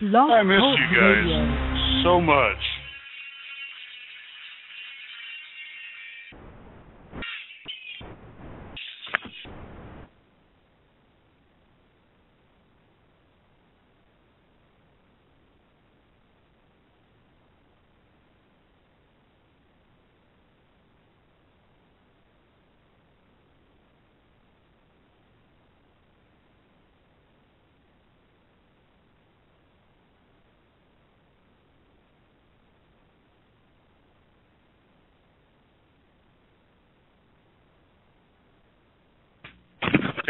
Blog I miss you guys Radio. so much.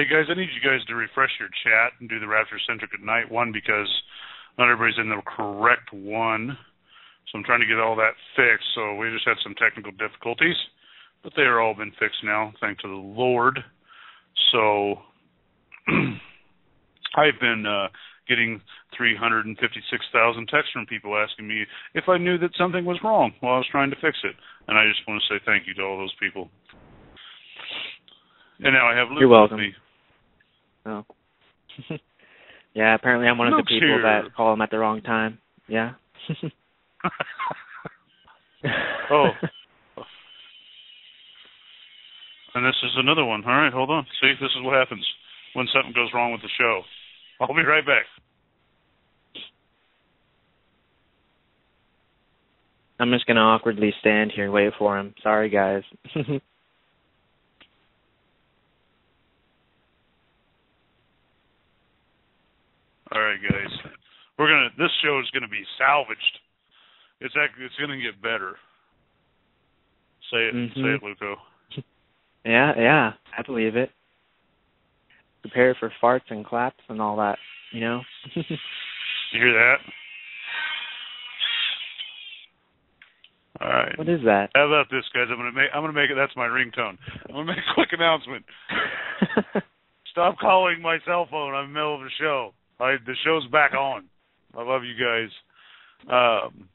Hey guys, I need you guys to refresh your chat and do the Rapture Centric at night one because not everybody's in the correct one. So I'm trying to get all that fixed. So we just had some technical difficulties, but they are all been fixed now, thanks to the Lord. So I've been uh, getting 356,000 texts from people asking me if I knew that something was wrong while I was trying to fix it, and I just want to say thank you to all those people. And now I have Luke You're welcome. with me. Oh. yeah, apparently I'm one of the people here. that call him at the wrong time. Yeah. oh. And this is another one. All right, hold on. See, this is what happens when something goes wrong with the show. I'll be right back. I'm just gonna awkwardly stand here and wait for him. Sorry, guys. All right, guys. We're gonna. This show is gonna be salvaged. It's act. It's gonna get better. Say it. Say Mhm. it, Luco. yeah, yeah, I believe it. Prepare for farts and claps and all that. You know. You hear that? All right. what is that? How about this, guys? I'm gonna make. I'm gonna make it. That's my ringtone. I'm gonna make a quick announcement. Stop calling my cell phone. I'm in the middle of a show. I, the show's back on. I love you guys. Um,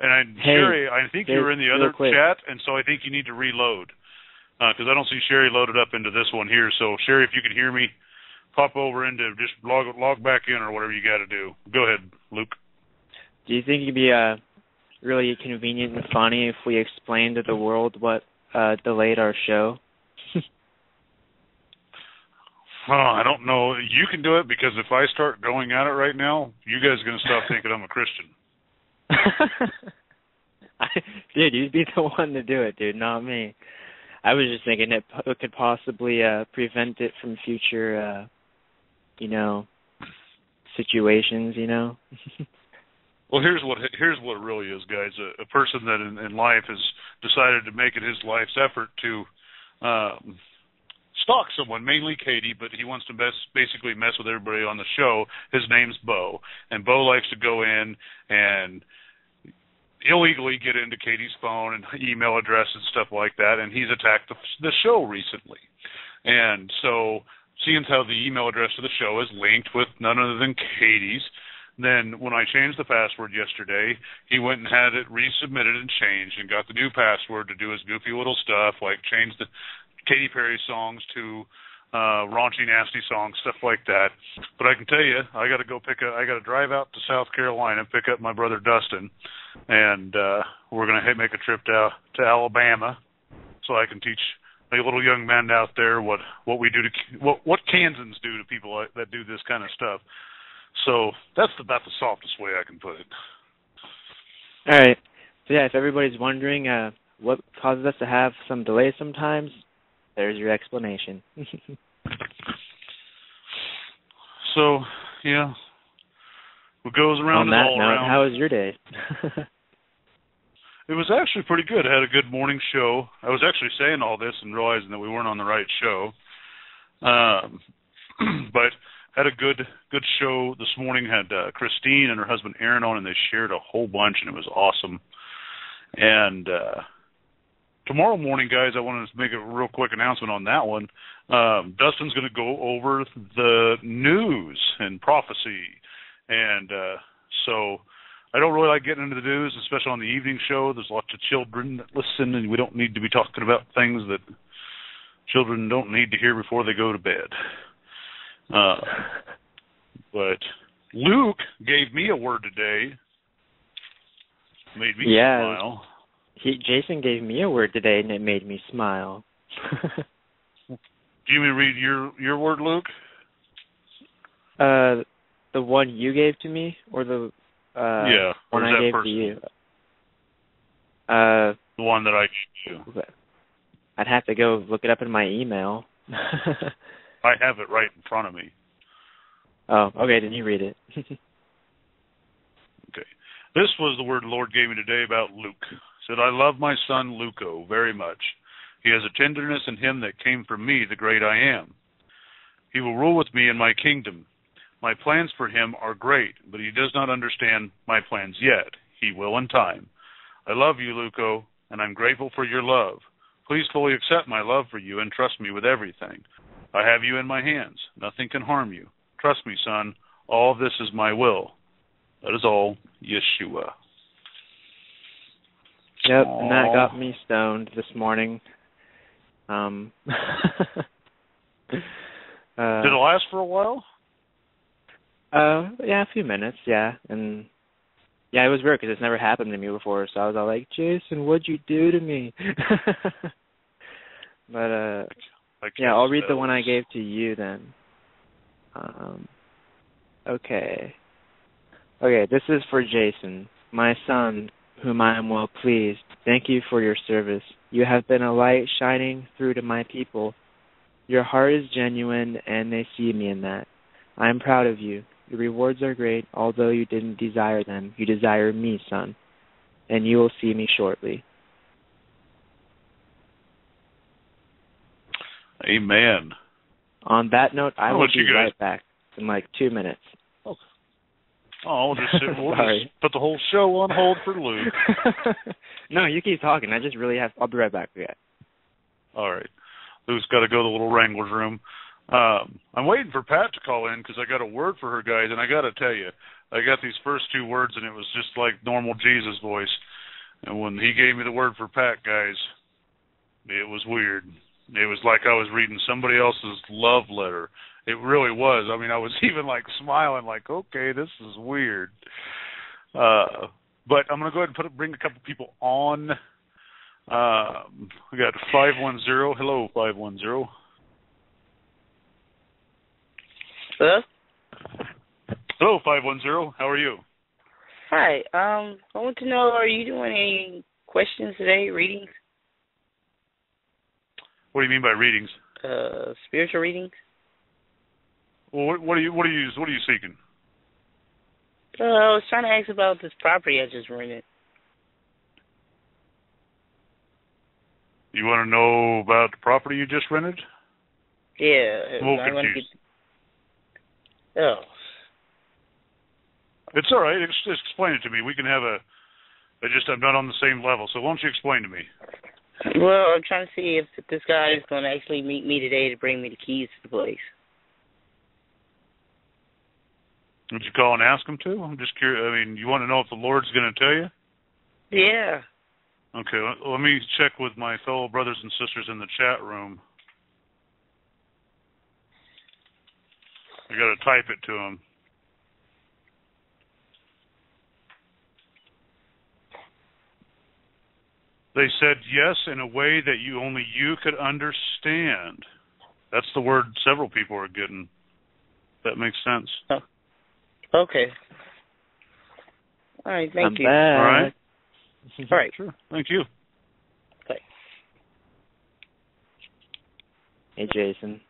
and I, Hey, Sherry, I think you were in the other chat, and so I think you need to reload because I don't see Sherry loaded up into this one here. So Sherry, if you can hear me, pop over into just log log back in or whatever you got to do. Go ahead, Luke. Do you think it'd be uh really convenient and funny if we explained to the world what uh delayed our show? Oh, I don't know. You can do it because if I start going at it right now, you guys are going to stop thinking I'm a Christian. I, dude, you'd be the one to do it, dude, not me. I was just thinking it, it could possibly uh prevent it from future, uh you know, situations. You know. Well, here's what here's what it really is, guys. A, a person that in, in life has decided to make it his life's effort to um, stalk someone, mainly Katie, but he wants to best basically mess with everybody on the show. His name's Bo, and Bo likes to go in and illegally get into Katie's phone and email address and stuff like that, and he's attacked the, the show recently. And so, seeing how the email address of the show is linked with none other than Katie's, then when I changed the password yesterday, he went and had it resubmitted and changed and got the new password to do his goofy little stuff, like change the Katy Perry songs to uh raunchy nasty songs, stuff like that. But I can tell you, I got to go pick up I got to drive out to South Carolina, pick up my brother Dustin, and uh we're going to make a trip to to Alabama so I can teach a little young men out there what what we do to what what Kansans do to people that do this kind of stuff. So that's about the softest way I can put it. All right. So yeah, if everybody's wondering uh what causes us to have some delays sometimes, there's your explanation. So yeah, what goes around On that all note, around. how was your day? It was actually pretty good. I had a good morning show. I was actually saying all this and realizing that we weren't on the right show. Um, but had a good good show this morning. Had uh, Christine and her husband Aaron on, and they shared a whole bunch, and it was awesome. And uh, tomorrow morning, guys, I wanted to make a real quick announcement on that one. Um, Dustin's going to go over the news and prophecy, and uh, so I don't really like getting into the news, especially on the evening show. There's lots of children that listen, and we don't need to be talking about things that children don't need to hear before they go to bed. Uh, but Luke gave me a word today. Made me Yeah. smile. He Jason gave me a word today and it made me smile. Do you mean read your your word, Luke? uh the one you gave to me or the uh yeah. One I gave person to you? Uh the one that I gave you? I'd have to go look it up in my email. I have it right in front of me. oh, okay, then you read it. Okay. This was the word the Lord gave me today about Luke. Said, I love my son Luco very much. He has a tenderness in him that came from me, the great I am. He will rule with me in my kingdom. My plans for him are great, but he does not understand my plans yet. He will in time. I love you, Luco, and I'm grateful for your love. Please fully accept my love for you and trust me with everything. I have you in my hands. Nothing can harm you. Trust me, son. All this is my will. That is all, Yeshua. Yep, and that got me stoned this morning. Um uh, Did it last for a while? Uh, yeah, a few minutes, yeah, and yeah, it was weird because it's never happened to me before. So I was all like, "Jason, what'd you do to me?" but uh, yeah, I'll read the one I gave to you then. Um, okay, okay, this is for Jason, my son, whom I am well pleased. Thank you for your service. You have been a light shining through to my people. Your heart is genuine, and they see me in that. I am proud of you. Your rewards are great, although you didn't desire them. You desire me, son, and you will see me shortly. Amen. On that note, I I'll will be right back in like two minutes. Oh, we'll just sit, we'll Sorry. just put the whole show on hold for Luke. no, you keep talking. I just really have. I'll be right back. Yeah. All right. Luke's got to go to the little Wrangler's room. Um, I'm waiting for Pat to call in because I got a word for her guys, and I got to tell you, I got these first two words, and it was just like normal Jesus voice. And when he gave me the word for Pat, guys, it was weird. It was like I was reading somebody else's love letter. It really was. I mean, I was even like smiling, like, okay, this is weird. Uh, but I'm gonna go ahead and put bring a couple people on. Um, we got five one zero. Hello, five one zero. Hello? Hello, five one zero. How are you? Hi. Um, I want to know, are you doing any questions today, readings? What do you mean by readings? Uh, spiritual readings? Well, what, what are you what are you what are you seeking? Uh, I was trying to ask about this property I just rented. You want to know about the property you just rented? Yeah. I'm I wanna. Get... Oh. It's all right. Just explain it to me. We can have a. I just I'm not on the same level, so why don't you explain to me? Well, I'm trying to see if this guy is going to actually meet me today to bring me the keys to the place. Would you call and ask him to? I'm just curious. I mean, you want to know if the Lord's going to tell you? Yeah. Okay, let- let me check with my fellow brothers and sisters in the chat room. I got to type it to them. They said yes in a way that you only you could understand. That's the word several people are getting. That makes sense. Oh. Okay. All right. Thank I'm you. back. All right. All right. Sure. Thank you. Okay. Hey, Jason.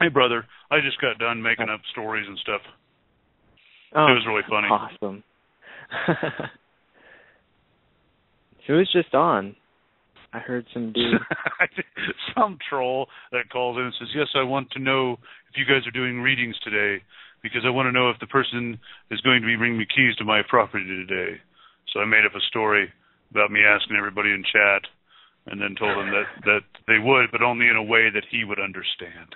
Hey, brother. I just got done making up stories and stuff. Oh, It was really funny. Awesome. Who was just on? I heard some dude. Some troll that calls in and says, "Yes, I want to know if you guys are doing readings today because I want to know if the person is going to be bringing me keys to my property today." So I made up a story about me asking everybody in chat, and then told them that that they would, but only in a way that he would understand.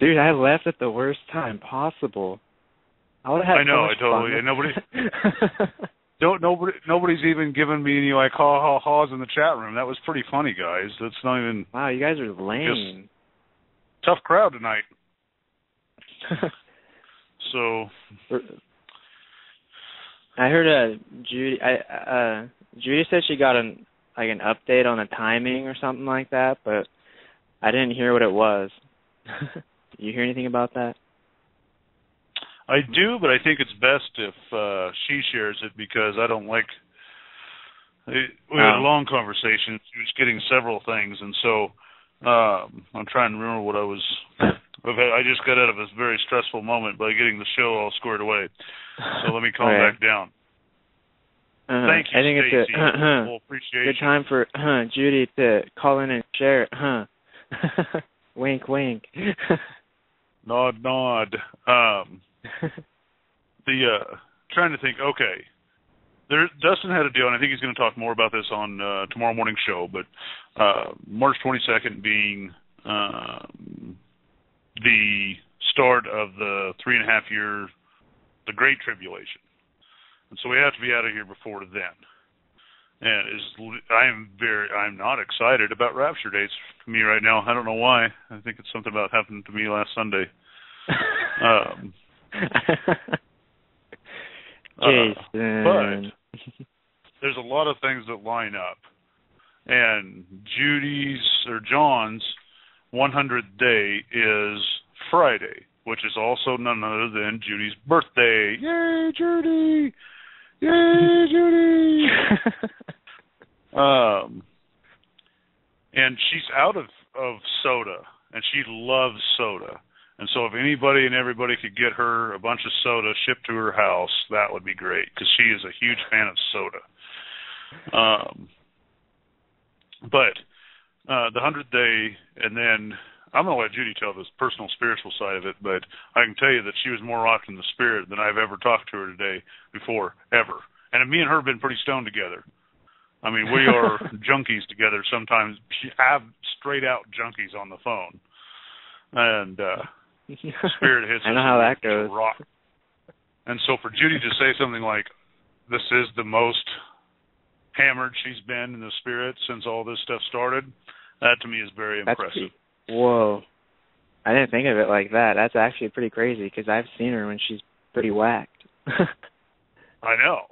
Dude, I left at the worst time possible. I would have had I know, so I totally- fun. nobody- Don't nobody nobody's even given me any like ha ha ha's in the chat room. That was pretty funny, guys. That's not even wow, you guys are lame. tough crowd tonight. So I heard uh Judy I uh Judy said she got an like an update on the timing or something like that, but I didn't hear what it was. Did you hear anything about that? I do, but I think it's best if uh she shares it because I don't like we had a Oh. long conversation. She was getting several things, and so um, I'm trying to remember what I was. I've I just got out of a very stressful moment by getting the show all squared away. So let me calm Okay. back down. Uh-huh. Thank you, I think Stacy. it's a appreciation. good time for uh, Judy to call in and share huh? wink, wink. Nod, nod. Um, the uh, trying to think. Okay, there. Dustin had a deal, and I think he's going to talk more about this on uh, tomorrow morning show. But uh, March 22nd being um, the start of the three and a half year, the Great Tribulation, and so we have to be out of here before then. And is I am very I'm not excited about rapture dates for me right now. I don't know why. I think it's something about happened to me last Sunday. Um, Jason. There's a lot of things that line up. And Judy's or John's 100th day is Friday, which is also none other than Judy's birthday. Yay, Judy! Yay, Judy! um, and she's out of of soda, and she loves soda. And so, if anybody and everybody could get her a bunch of soda shipped to her house, that would be great because she is a huge fan of soda. Um, but uh, the hundredth day, and then I'm gonna let Judy tell the personal spiritual side of it. But I can tell you that she was more rocked in the spirit than I've ever talked to her today before, ever. And me and her have been pretty stoned together. I mean, we are junkies together. Sometimes she have straight out junkies on the phone, and uh, spirit hits. I know how that goes. Rock. And so for Judy to say something like, "This is the most hammered she's been in the spirit since all this stuff started," that to me is very That's impressive. pretty- Whoa. I didn't think of it like that. That's actually pretty crazy because I've seen her when she's pretty whacked. I know.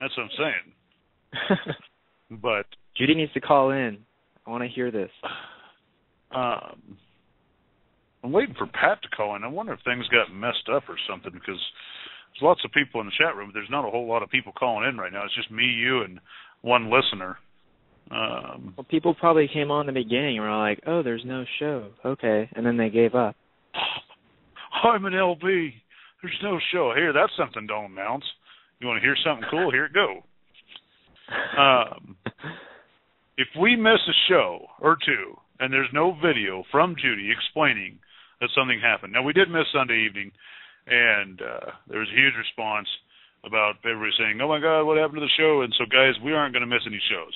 That's what I'm saying. But Judy needs to call in. I want to hear this. um, I'm waiting for Pat to call in. I wonder if things got messed up or something because there's lots of people in the chat room, but there's not a whole lot of people calling in right now. It's just me, you, and one listener. Um, Well, people probably came on in the beginning and were like, "Oh, there's no show." Okay, and then they gave up. I'm an LB. There's no show here. That's something don't announce. You want to hear something cool? Here it go. Um, if we miss a show or two and there's no video from Judy explaining that something happened. Now we did miss Sunday evening, and uh, there was a huge response about everybody saying, "Oh my God, what happened to the show?" And so, guys, we aren't going to miss any shows.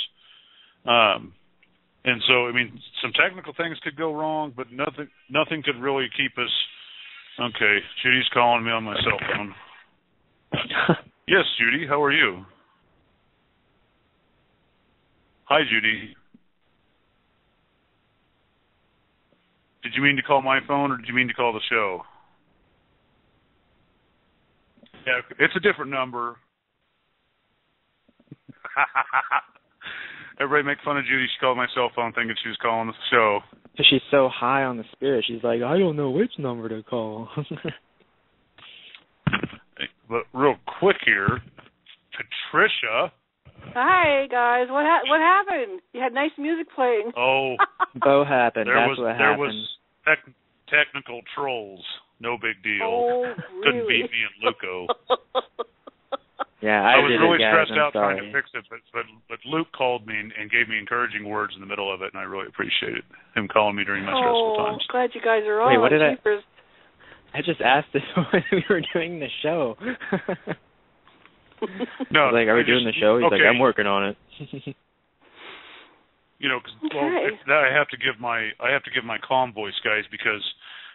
Um, and so, I mean, some technical things could go wrong, but nothing, nothing could really keep us. Okay, Judy's calling me on my cell phone. Yes, Judy, how are you? Hi, Judy. Did you mean to call my phone or did you mean to call the show? Yeah, it's a different number. Everybody make fun of Judy. She called my cell phone thinking she was calling the show. Cause she's so high on the spirit, she's like, I don't know which number to call. But real quick here, Patricia. Hi guys, what ha- what happened? You had nice music playing. Oh, Bo happened. there That's was what there happened. was tech, technical trolls. No big deal. Oh, Couldn't beat me and Luco. yeah, I, I, was did really it, guys. stressed I'm out sorry. trying to fix it, but but but Luke called me and, and gave me encouraging words in the middle of it, and I really appreciated him calling me during my stressful times. oh, times. glad you guys are on. Wait, what did I- Jeepers. I just asked this when we were doing the show. No, I was like, are we I doing the show? He's like. I'm working on it. you know, 'cause well, Okay. it's, that I have to give my I have to give my calm voice, guys, because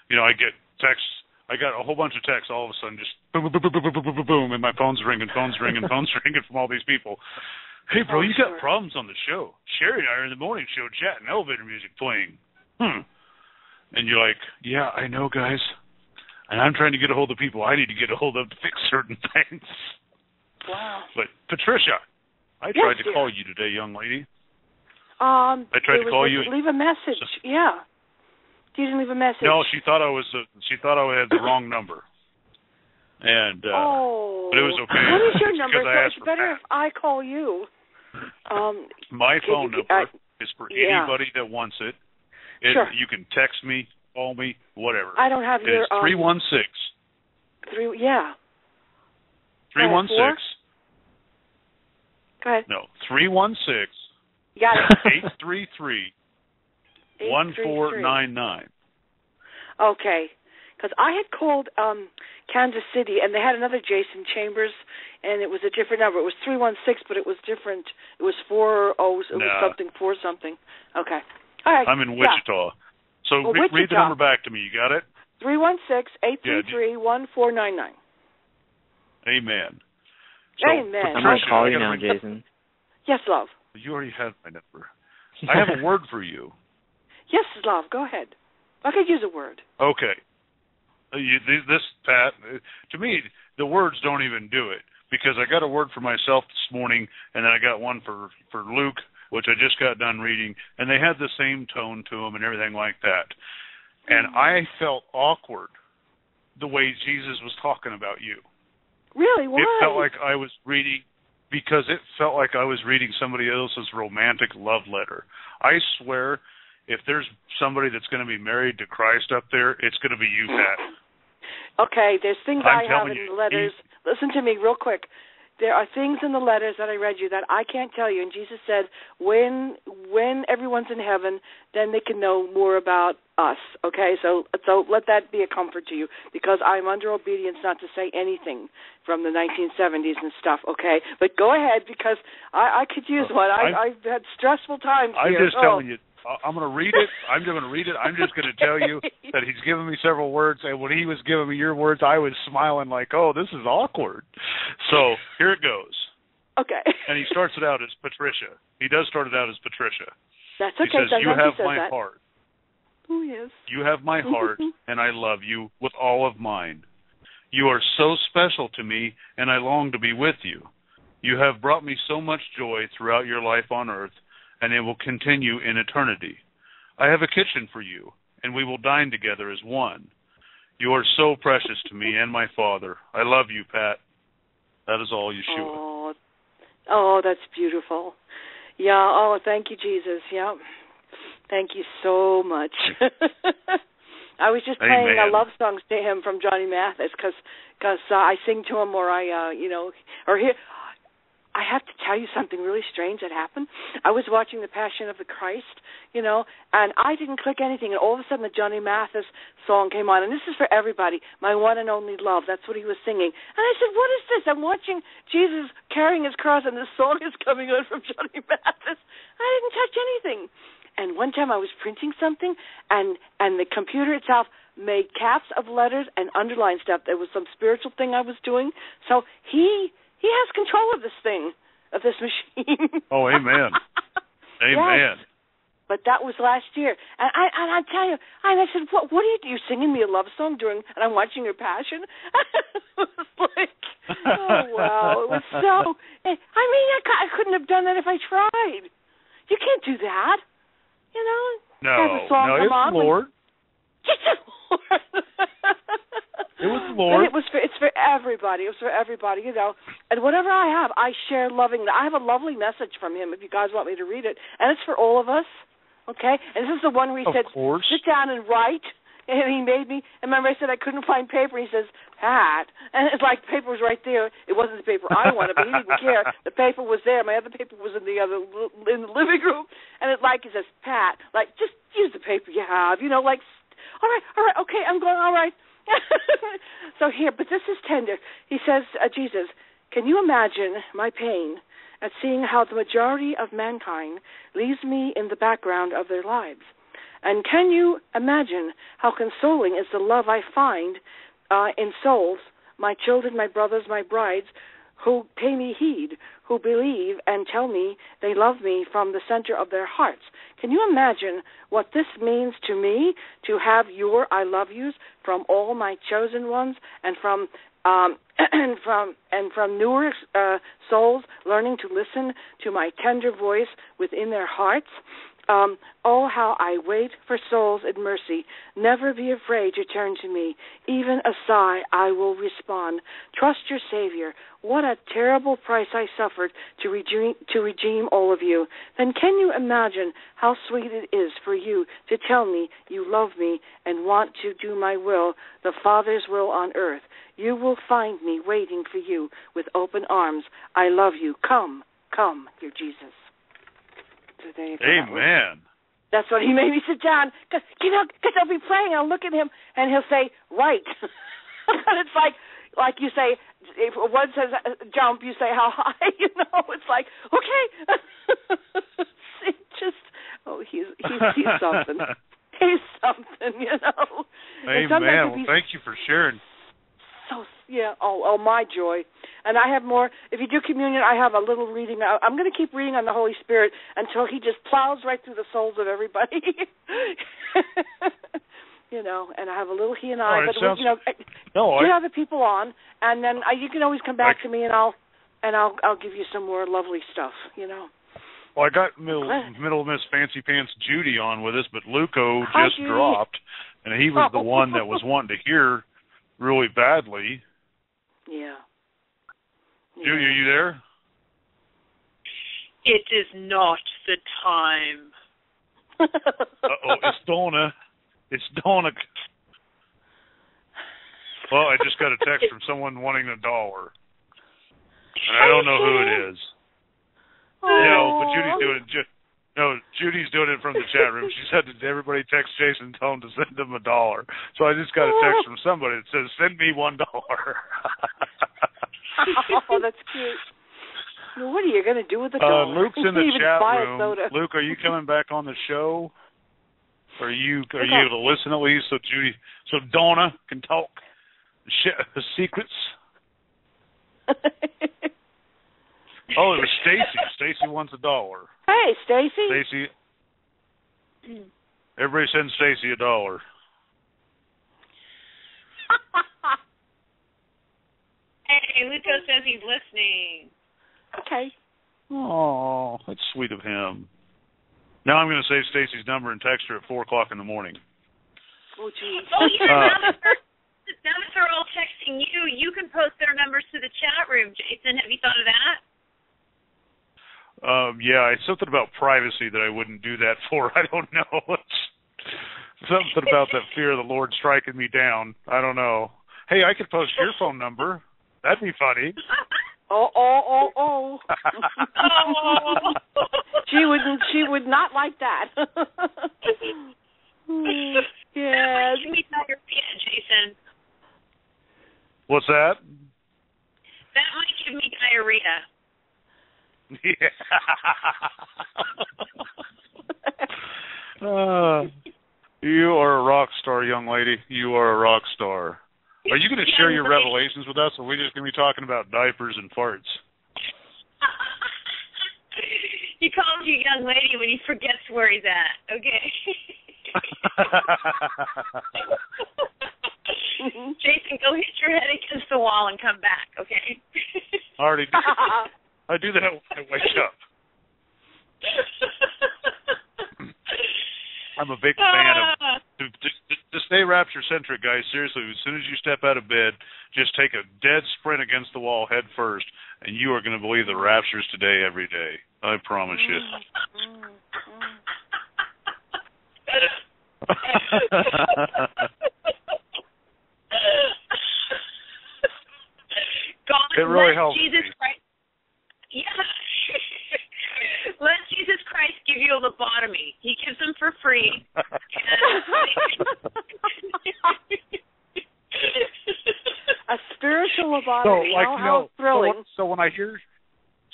you know I get texts. I got a whole bunch of texts all of a sudden, just boom, boom, boom, boom, boom, boom, boom, boom, boom, and my phone's ringing, phone's ringing, phone's ringing from all these people. Hey, bro, Oh, you sure. got problems on the show. Sherry and I are in the morning show chatting, elevator music playing. Hmm. And you're like, yeah, I know, guys. and I'm trying to get a hold of people I need to get a hold of to fix certain things. Wow. But Patricia, I Yes, tried to dear. call you today, young lady. Um, I tried to call like, you- Leave a message. Yeah. You didn't leave a message. No, she thought I was uh, she thought I had the wrong number. And uh oh. but it was okay. What is your number? So it's better Pat. if I call you. Um, my phone you- number I- is for yeah. anybody that wants it. it Sure. you can text me, call me, whatever. I don't have It your um, three one six three. Yeah. three one six Go ahead. no three one six You got it. eight three three one four 833. nine nine. Okay. Because I had called um Kansas City and they had another Jason Chambers and it was a different number. It was three one six, but it was different. It was four oh. It was something four something. Okay. All right. I'm in Yeah. Wichita. So Oh, re- read the number back to me. You got it? Three one six eight three three one four nine nine. Amen. So, Amen. I'm Patricia, gonna call you now, Jason. Yes, love. You already have my number. I have a word for you. Yes, love. Go ahead. I could use a word. Okay. Uh, You, this Pat, uh, to me, the words don't even do it because I got a word for myself this morning, and then I got one for for Luke, which I just got done reading, and they had the same tone to them and everything like that. And I felt awkward the way Jesus was talking about you. Really? Why? It felt like I was reading because it felt like I was reading somebody else's romantic love letter. I swear, if there's somebody that's going to be married to Christ up there, it's going to be you, Pat. Okay, there's things I'm I have in you, the letters. Listen to me real quick. There are things in the letters that I read you that I can't tell you. And Jesus said, when when everyone's in heaven, then they can know more about us. Okay, so so let that be a comfort to you because I'm under obedience not to say anything from the 1970s and stuff. Okay, but go ahead because I, I could use Oh, one. I, I've had stressful times I'm here. just oh. telling you. I- I'm going to read it. I'm just going to read it. I'm just going to tell you that he's given me several words, and when he was giving me your words, I was smiling like, "Oh, this is awkward." So here it goes. Okay. And he starts it out as Patricia. He does start it out as Patricia. That's He okay. says, "You have says my that. heart." Oh yes. You have my heart, and I love you with all of mine. You are so special to me, and I long to be with you. You have brought me so much joy throughout your life on earth, and it will continue in eternity. I have a kitchen for you, and we will dine together as one. You are so precious to me and my father. I love you, Pat. That is all, Yeshua. Oh, oh, that's beautiful. Yeah. Oh, thank you, Jesus. Yeah. Thank you so much. I was just playing uh, love songs to him from Johnny Mathis because cause, uh, I sing to him or I, uh, you know, or here. I have to tell you something really strange that happened. I was watching The Passion of the Christ, you know, and I didn't click anything, and all of a sudden the Johnny Mathis song came on, and this is for everybody, my one and only love. That's what he was singing, and I said, "What is this?" I'm watching Jesus carrying his cross, and this song is coming on from Johnny Mathis. I didn't touch anything. And one time I was printing something, and and the computer itself made caps of letters and underlined stuff. There was some spiritual thing I was doing, so he he has control of this thing, of this machine. Oh, amen. Amen. Yes. But that was last year, and I and I tell you, and I said, "What? What are you? You're singing me a love song during?" And I'm watching your passion. it was like, oh wow, it was so. Eh, I mean, I, I couldn't have done that if I tried. You can't do that, you know. No, Have a song no, it's on Lord. it was Lord. And it was for it's for everybody. It was for everybody, you know. And whatever I have, I share loving. I have a lovely message from him. If you guys want me to read it, and it's for all of us. Okay. And this is the one where he Of said, course. "Sit down and write." And he made me. And remember, I said I couldn't find paper. He says, "Pat," and it's like paper was right there. It wasn't the paper I wanted, but he didn't care. The paper was there. My other paper was in the other in the living room, and it like he says, "Pat, like just use the paper you have." You know, like, all right, all right, okay, I'm going. All right. so here, but this is tender. He says, uh, Jesus, can you imagine my pain at seeing how the majority of mankind leaves me in the background of their lives? And can you imagine how consoling is the love I find uh, in souls, my children, my brothers, my brides, who pay me heed, who believe and tell me they love me from the center of their hearts. Can you imagine what this means to me to have your I love yous from all my chosen ones and from um, and from and from newer uh, souls learning to listen to my tender voice within their hearts? Um, oh, how I wait for souls in mercy. Never be afraid to turn to me. Even a sigh, I will respond. Trust your Savior. What a terrible price I suffered to redeem, to redeem all of you. Then can you imagine how sweet it is for you to tell me you love me and want to do my will, the Father's will on earth? You will find me waiting for you with open arms. I love you. Come, come, dear Jesus. You. Amen. That's what he made me sit down. Cause, you know, because I'll be praying, I'll look at him, and he'll say, right. and it's like, like you say, if one says uh, jump, you say how high. You know, it's like, okay. it just, oh, he's he's he's something. he's something, you know. Amen. Well, thank you for sharing so yeah. Oh, oh, my joy. And I have more. If you do communion, I have a little reading. I'm going to keep reading on the Holy Spirit until He just plows right through the souls of everybody. you know, and I have a little He and I. Oh, but sounds, you know, no, get I, other people on, and then uh, you can always come back I, to me, and I'll and I'll I'll give you some more lovely stuff. You know. Well, I got middle, middle Miss Fancy Pants Judy on with us, but Luco Hi, just Judy. dropped, and he was the Oh. one that was wanting to hear really badly. Yeah. Judy, are you there? It is not the time. Uh oh, it's Donna. It's Donna. Well, I just got a text from someone wanting a dollar, and I don't know who it is. No, but Judy's doing it. No, Judy's doing it from the chat room. She said that everybody text Jason and tell him to send him a dollar. So I just got a text from somebody that says, "Send me one dollar." oh, that's cute. Well, what are you going to do with the Uh, dollar? Luke's in the chat room. Luke, are you coming back on the show? Are you are you able to listen at least so Judy so Donna can talk sh- the secrets? Oh, it was Stacy. Stacy wants a dollar. hey, Stacy. Stacy, everybody send Stacy a dollar. hey, Luco says he's listening. Okay. Oh, that's sweet of him. Now I'm going to save Stacy's number and text her at four o'clock in the morning. Oh, geez. Oh yeah, Uh, now that they're now that they're all texting you, you can post their numbers to the chat room. Jason, have you thought of that? Um, yeah, it's something about privacy that I wouldn't do that for. I don't know. It's something about that fear of the Lord striking me down. I don't know. Hey, I could post your phone number. That'd be funny. Oh, oh, oh, oh. Oh. she wouldn't. She would not like that. yes. That might give me diarrhea, Jason. What's that? That might give me diarrhea. Yeah. uh, you are a rock star, young lady. You are a rock star. Are you going to share your revelations with us, or are we just going to be talking about diapers and farts? he calls you young lady when he forgets where he's at. Okay. Jason, go hit your head against the wall and come back. Okay. Already. I do that when I wake up. I'm a big fan of to, to, to stay rapture centric, guys. Seriously, as soon as you step out of bed, just take a dead sprint against the wall head first, and you are going to believe the raptures today every day. I promise you. God, It really helps Jesus me. Christ. Yeah. let Jesus Christ give you a lobotomy. He gives them for free. A spiritual lobotomy. so, lobotomy. like, oh, you how know, thrilling. So, so when I hear,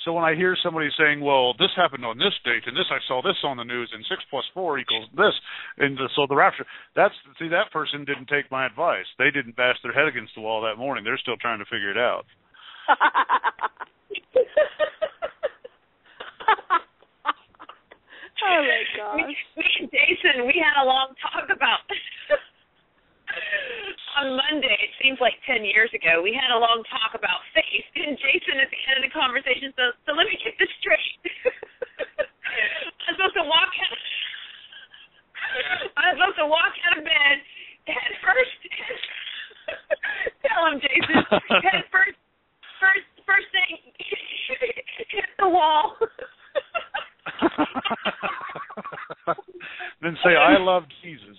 so when I hear somebody saying, "Well, this happened on this date, and this I saw this on the news, and six plus four equals this," and the, so the rapture. That's see, that person didn't take my advice. They didn't bash their head against the wall that morning. They're still trying to figure it out. Oh my gosh. Me, me and Jason, we had a long talk about on Monday. It seems like ten years ago. We had a long talk about faith, and Jason at the end of the conversation says, "So let me get this straight. I'm supposed to walk out. I'm supposed to walk out of bed head first. Tell him, Jason. Head first. First, first thing, hit the wall." then say I love Jesus.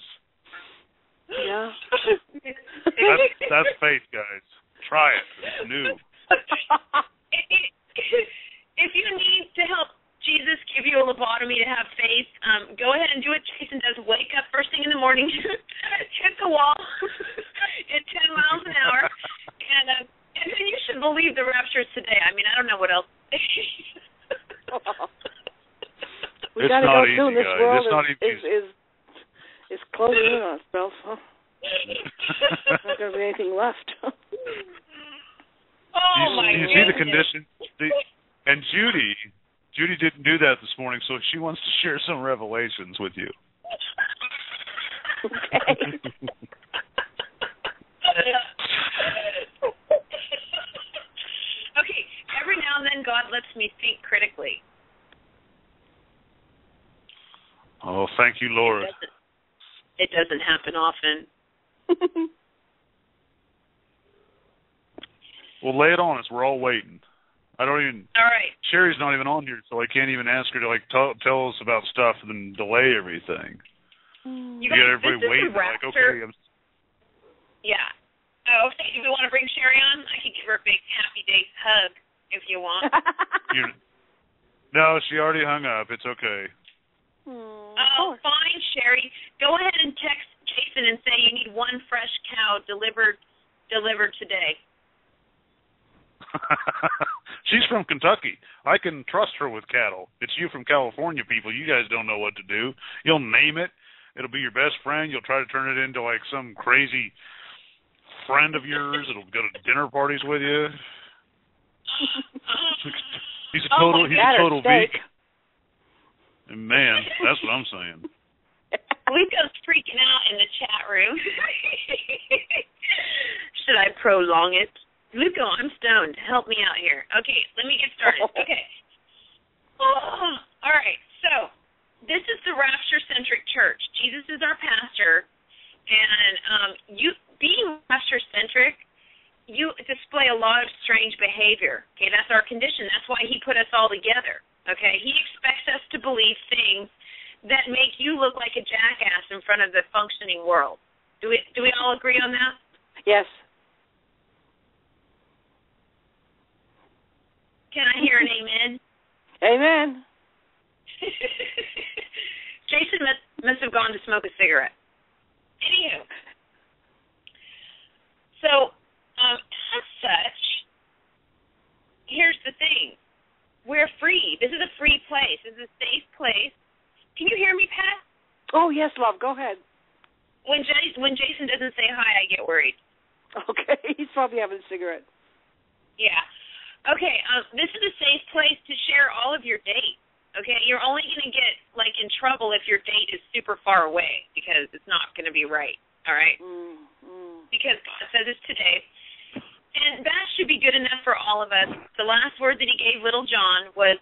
Yeah. That's that's faith, guys. Try it. It's new. if you need to help Jesus give you a lobotomy to have faith, um, go ahead and do what Jason does. Wake up first thing in the morning, hit the wall at 10 miles an hour, and uh, and then you should believe the rapture is today. I mean, I don't know what else. We It's gotta not go easy, soon. This guys. world It's is, easy. is is is closing in on us, Bill. So there's not gonna be anything left. oh you, my do you see the condition? The, and Judy, Judy didn't do that this morning, so she wants to share some revelations with you. okay. okay, every now and then God lets me think critically. Oh, thank you, Lord. It doesn't, it doesn't happen often. Well, lay it on us. We're all waiting. I don't even. All right. Sherry's not even on here, so I can't even ask her to like tell tell us about stuff and then delay everything. Mm. You You guys, get this everybody waiting. Like, okay, I'm Yeah. Oh, okay. Do we want to bring Sherry on? I can give her a big happy days hug if you want. You're, no, she already hung up. It's okay. Oh, fine, Sherry. Go ahead and text Jason and say you need one fresh cow delivered delivered today. She's from Kentucky. I can trust her with cattle. It's you from California people. You guys don't know what to do. You'll name it. It'll be your best friend. You'll try to turn it into like some crazy friend of yours. It'll go to dinner parties with you. He's a Oh, total. my he's God, a total steak. vegan. And man, that's what I'm saying. Luca's freaking out in the chat room. Should I prolong it? Luca, I'm stoned. Help me out here. Okay, let me get started. Okay. Oh, all right. So, this is the rapture centric church. Jesus is our pastor, and um, you being rapture centric, you display a lot of strange behavior. Okay, that's our condition. That's why he put us all together. Okay, he expects us to believe things that make you look like a jackass in front of the functioning world. Do we do we all agree on that? yes. Can I hear an amen? Amen. Jason must must have gone to smoke a cigarette. Anywho, so um, as such, here's the thing: we're free. This is a free place. This is a safe place. Can you hear me, Pat? Oh yes, love. Go ahead. When Jay, when Jason doesn't say hi, I get worried. Okay. He's probably having a cigarette. Yeah. Okay, um, this is a safe place to share all of your dates. Okay, you're only going to get like in trouble if your date is super far away because it's not going to be right. All right, Mm, mm. because God says it's today, and that should be good enough for all of us. The last word that He gave little John was,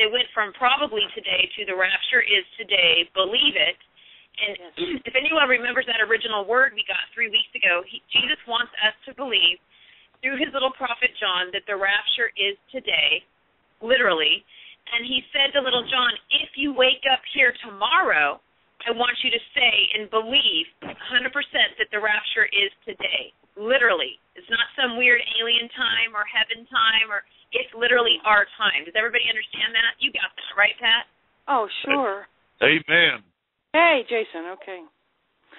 it went from probably today to the rapture is today. Believe it. And if anyone remembers that original word we got three weeks ago, he, Jesus wants us to believe through his little prophet John that the rapture is today, literally. And he said to little John, if you wake up here tomorrow, I want you to say and believe 100% that the rapture is today. Literally. It's not some weird alien time or heaven time or it's literally our time. Does everybody understand that? You got that, right, Pat? Oh sure. Amen. Hey, Jason. Okay.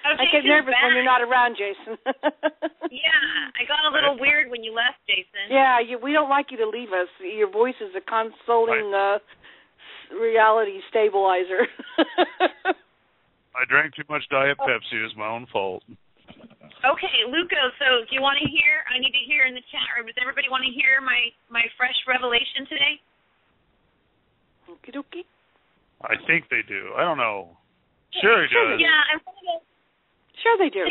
Oh, I get Jason's nervous when you're not around, Jason. Yeah, I got a little weird when you left, Jason. Yeah, you, we don't like you to leave us. Your voice is a consoling uh, reality stabilizer. I drank too much Diet Pepsi. It's my own fault. Okay, Luco. So, do you want to hear? I need to hear in the chat room. Does everybody want to hear my my fresh revelation today? Okie dokie. I think they do. I don't know. Sure he does. Yeah, I'm gonna Sure they do.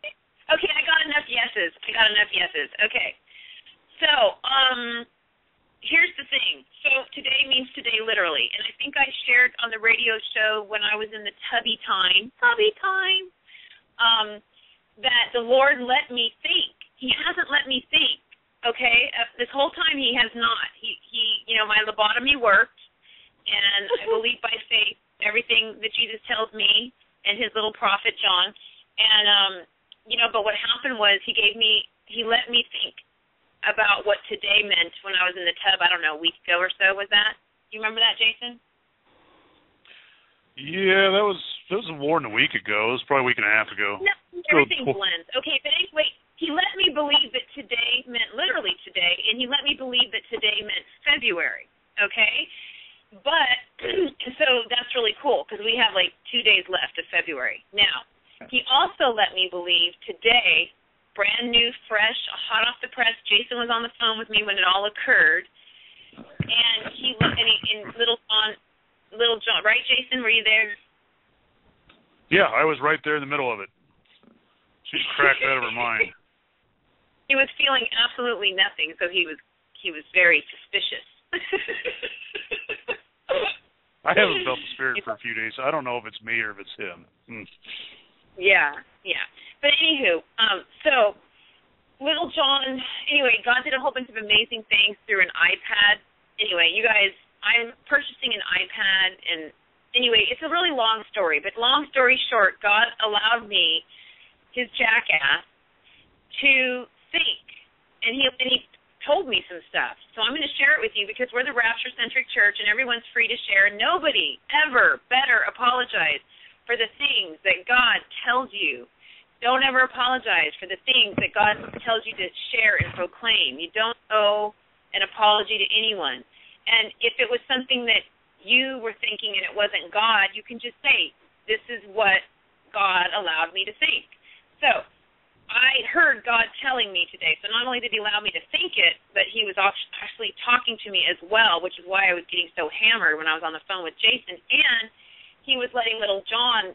okay, I got enough yeses. I got enough yeses. Okay. So, um here's the thing. So today means today literally. And I think I shared on the radio show when I was in the tubby time, tubby time, um, that the Lord let me think. He hasn't let me think. Okay? Uh, this whole time he has not. He he you know, my lobotomy worked and I believe by faith everything that Jesus tells me and his little prophet John. And um, you know, but what happened was he gave me he let me think about what today meant when I was in the tub, I don't know, a week ago or so was that? Do you remember that, Jason? Yeah, that was that was more than a week ago. It was probably a week and a half ago. No, everything blends. Okay, but anyway, he let me believe that today meant literally today, and he let me believe that today meant February. Okay, but so that's really cool because we have like two days left of February. Now, he also let me believe today, brand new, fresh, hot off the press. Jason was on the phone with me when it all occurred, and he and, he, and little John, little John, right, Jason? Were you there? Yeah, I was right there in the middle of it. She's cracked out of her mind. He was feeling absolutely nothing, so he was he was very suspicious. I haven't felt the spirit for a few days. I don't know if it's me or if it's him. Hmm. Yeah, yeah. But anywho, um, so little John. Anyway, God did a whole bunch of amazing things through an iPad. Anyway, you guys, I'm purchasing an iPad, and anyway, it's a really long story. But long story short, God allowed me, His jackass, to think, and He and He told me some stuff. So I'm going to share it with you because we're the rapture centric church and everyone's free to share. Nobody ever better apologize for the things that God tells you. Don't ever apologize for the things that God tells you to share and proclaim. You don't owe an apology to anyone. And if it was something that you were thinking and it wasn't God, you can just say, This is what God allowed me to think. So I heard God telling me today. So not only did He allow me to think it, but He was actually talking to me as well, which is why I was getting so hammered when I was on the phone with Jason. And He was letting little John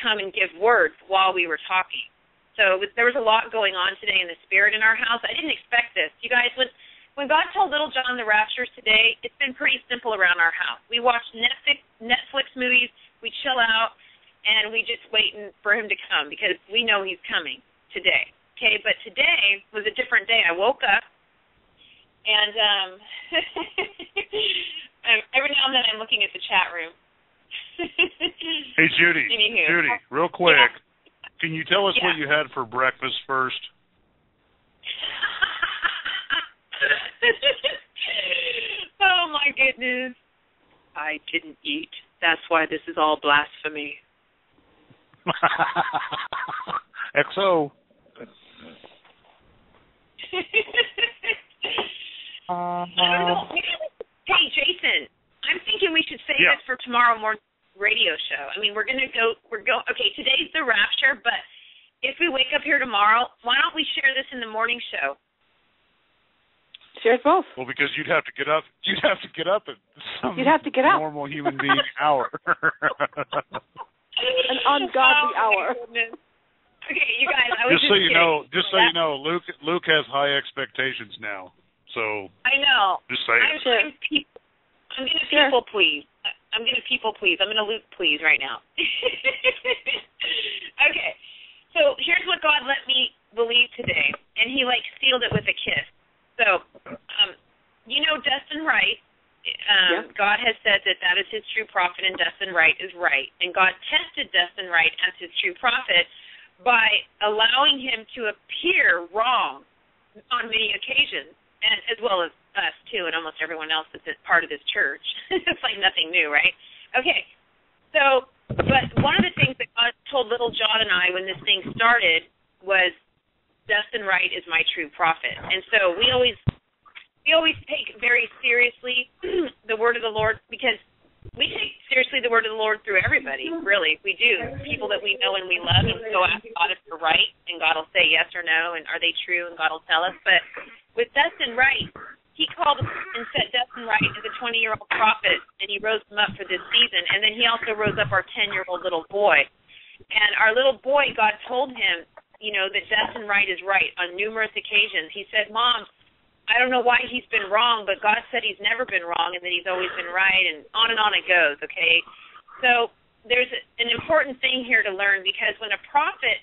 come and give words while we were talking. So was, there was a lot going on today in the spirit in our house. I didn't expect this. You guys, when when God told little John the raptures today, it's been pretty simple around our house. We watch Netflix Netflix movies, we chill out, and we just waiting for him to come because we know he's coming today. Okay, but today was a different day. I woke up and um every now and then I'm looking at the chat room. hey Judy, Anywho. Judy, real quick, Yeah. can you tell us Yeah. what you had for breakfast first? oh my goodness. I didn't eat. That's why this is all blasphemy. XO. I don't know. Hey, Jason, I'm thinking we should save Yeah. this for tomorrow morning radio show. I mean, we're gonna go. We're go. Okay, today's the rapture, but if we wake up here tomorrow, why don't we share this in the morning show? Shares both. Well, because you'd have to get up. You'd have to get up at some You'd have to get up. normal human being hour. An ungodly Oh, hour. goodness. Okay, you guys. I was just just so you know, just so you know, Luke Luke has high expectations now. So I know. just saying. I'm, Sure. I'm, people, I'm gonna Sure. people please. I'm gonna people please. I'm gonna Luke please right now. okay. So here's what God let me believe today, and He like sealed it with a kiss. So, um, you know Dustin Wright. Um, Yeah. God has said that that is His true prophet, and Dustin Wright is right. And God tested Dustin Wright as His true prophet by allowing him to appear wrong on many occasions, and as well as us too, and almost everyone else that's part of this church. it's like nothing new, right? Okay, so but one of the things that God told little John and I when this thing started was Dustin Wright is my true prophet, and so we always we always take very seriously the word of the Lord because we take seriously the word of the Lord through everybody. Really, we do. People that we know and we love, and go ask God if they're right, and God will say yes or no, and are they true, and God will tell us. But with Dustin Wright, he called and set Dustin right as a 20 year old prophet, and he rose him up for this season. And then he also rose up our 10 year old little boy. And our little boy, God told him, you know, that Dustin Wright is right on numerous occasions. He said, Mom, I don't know why he's been wrong, but God said he's never been wrong and that he's always been right, and on and on it goes, okay? So there's an important thing here to learn because when a prophet,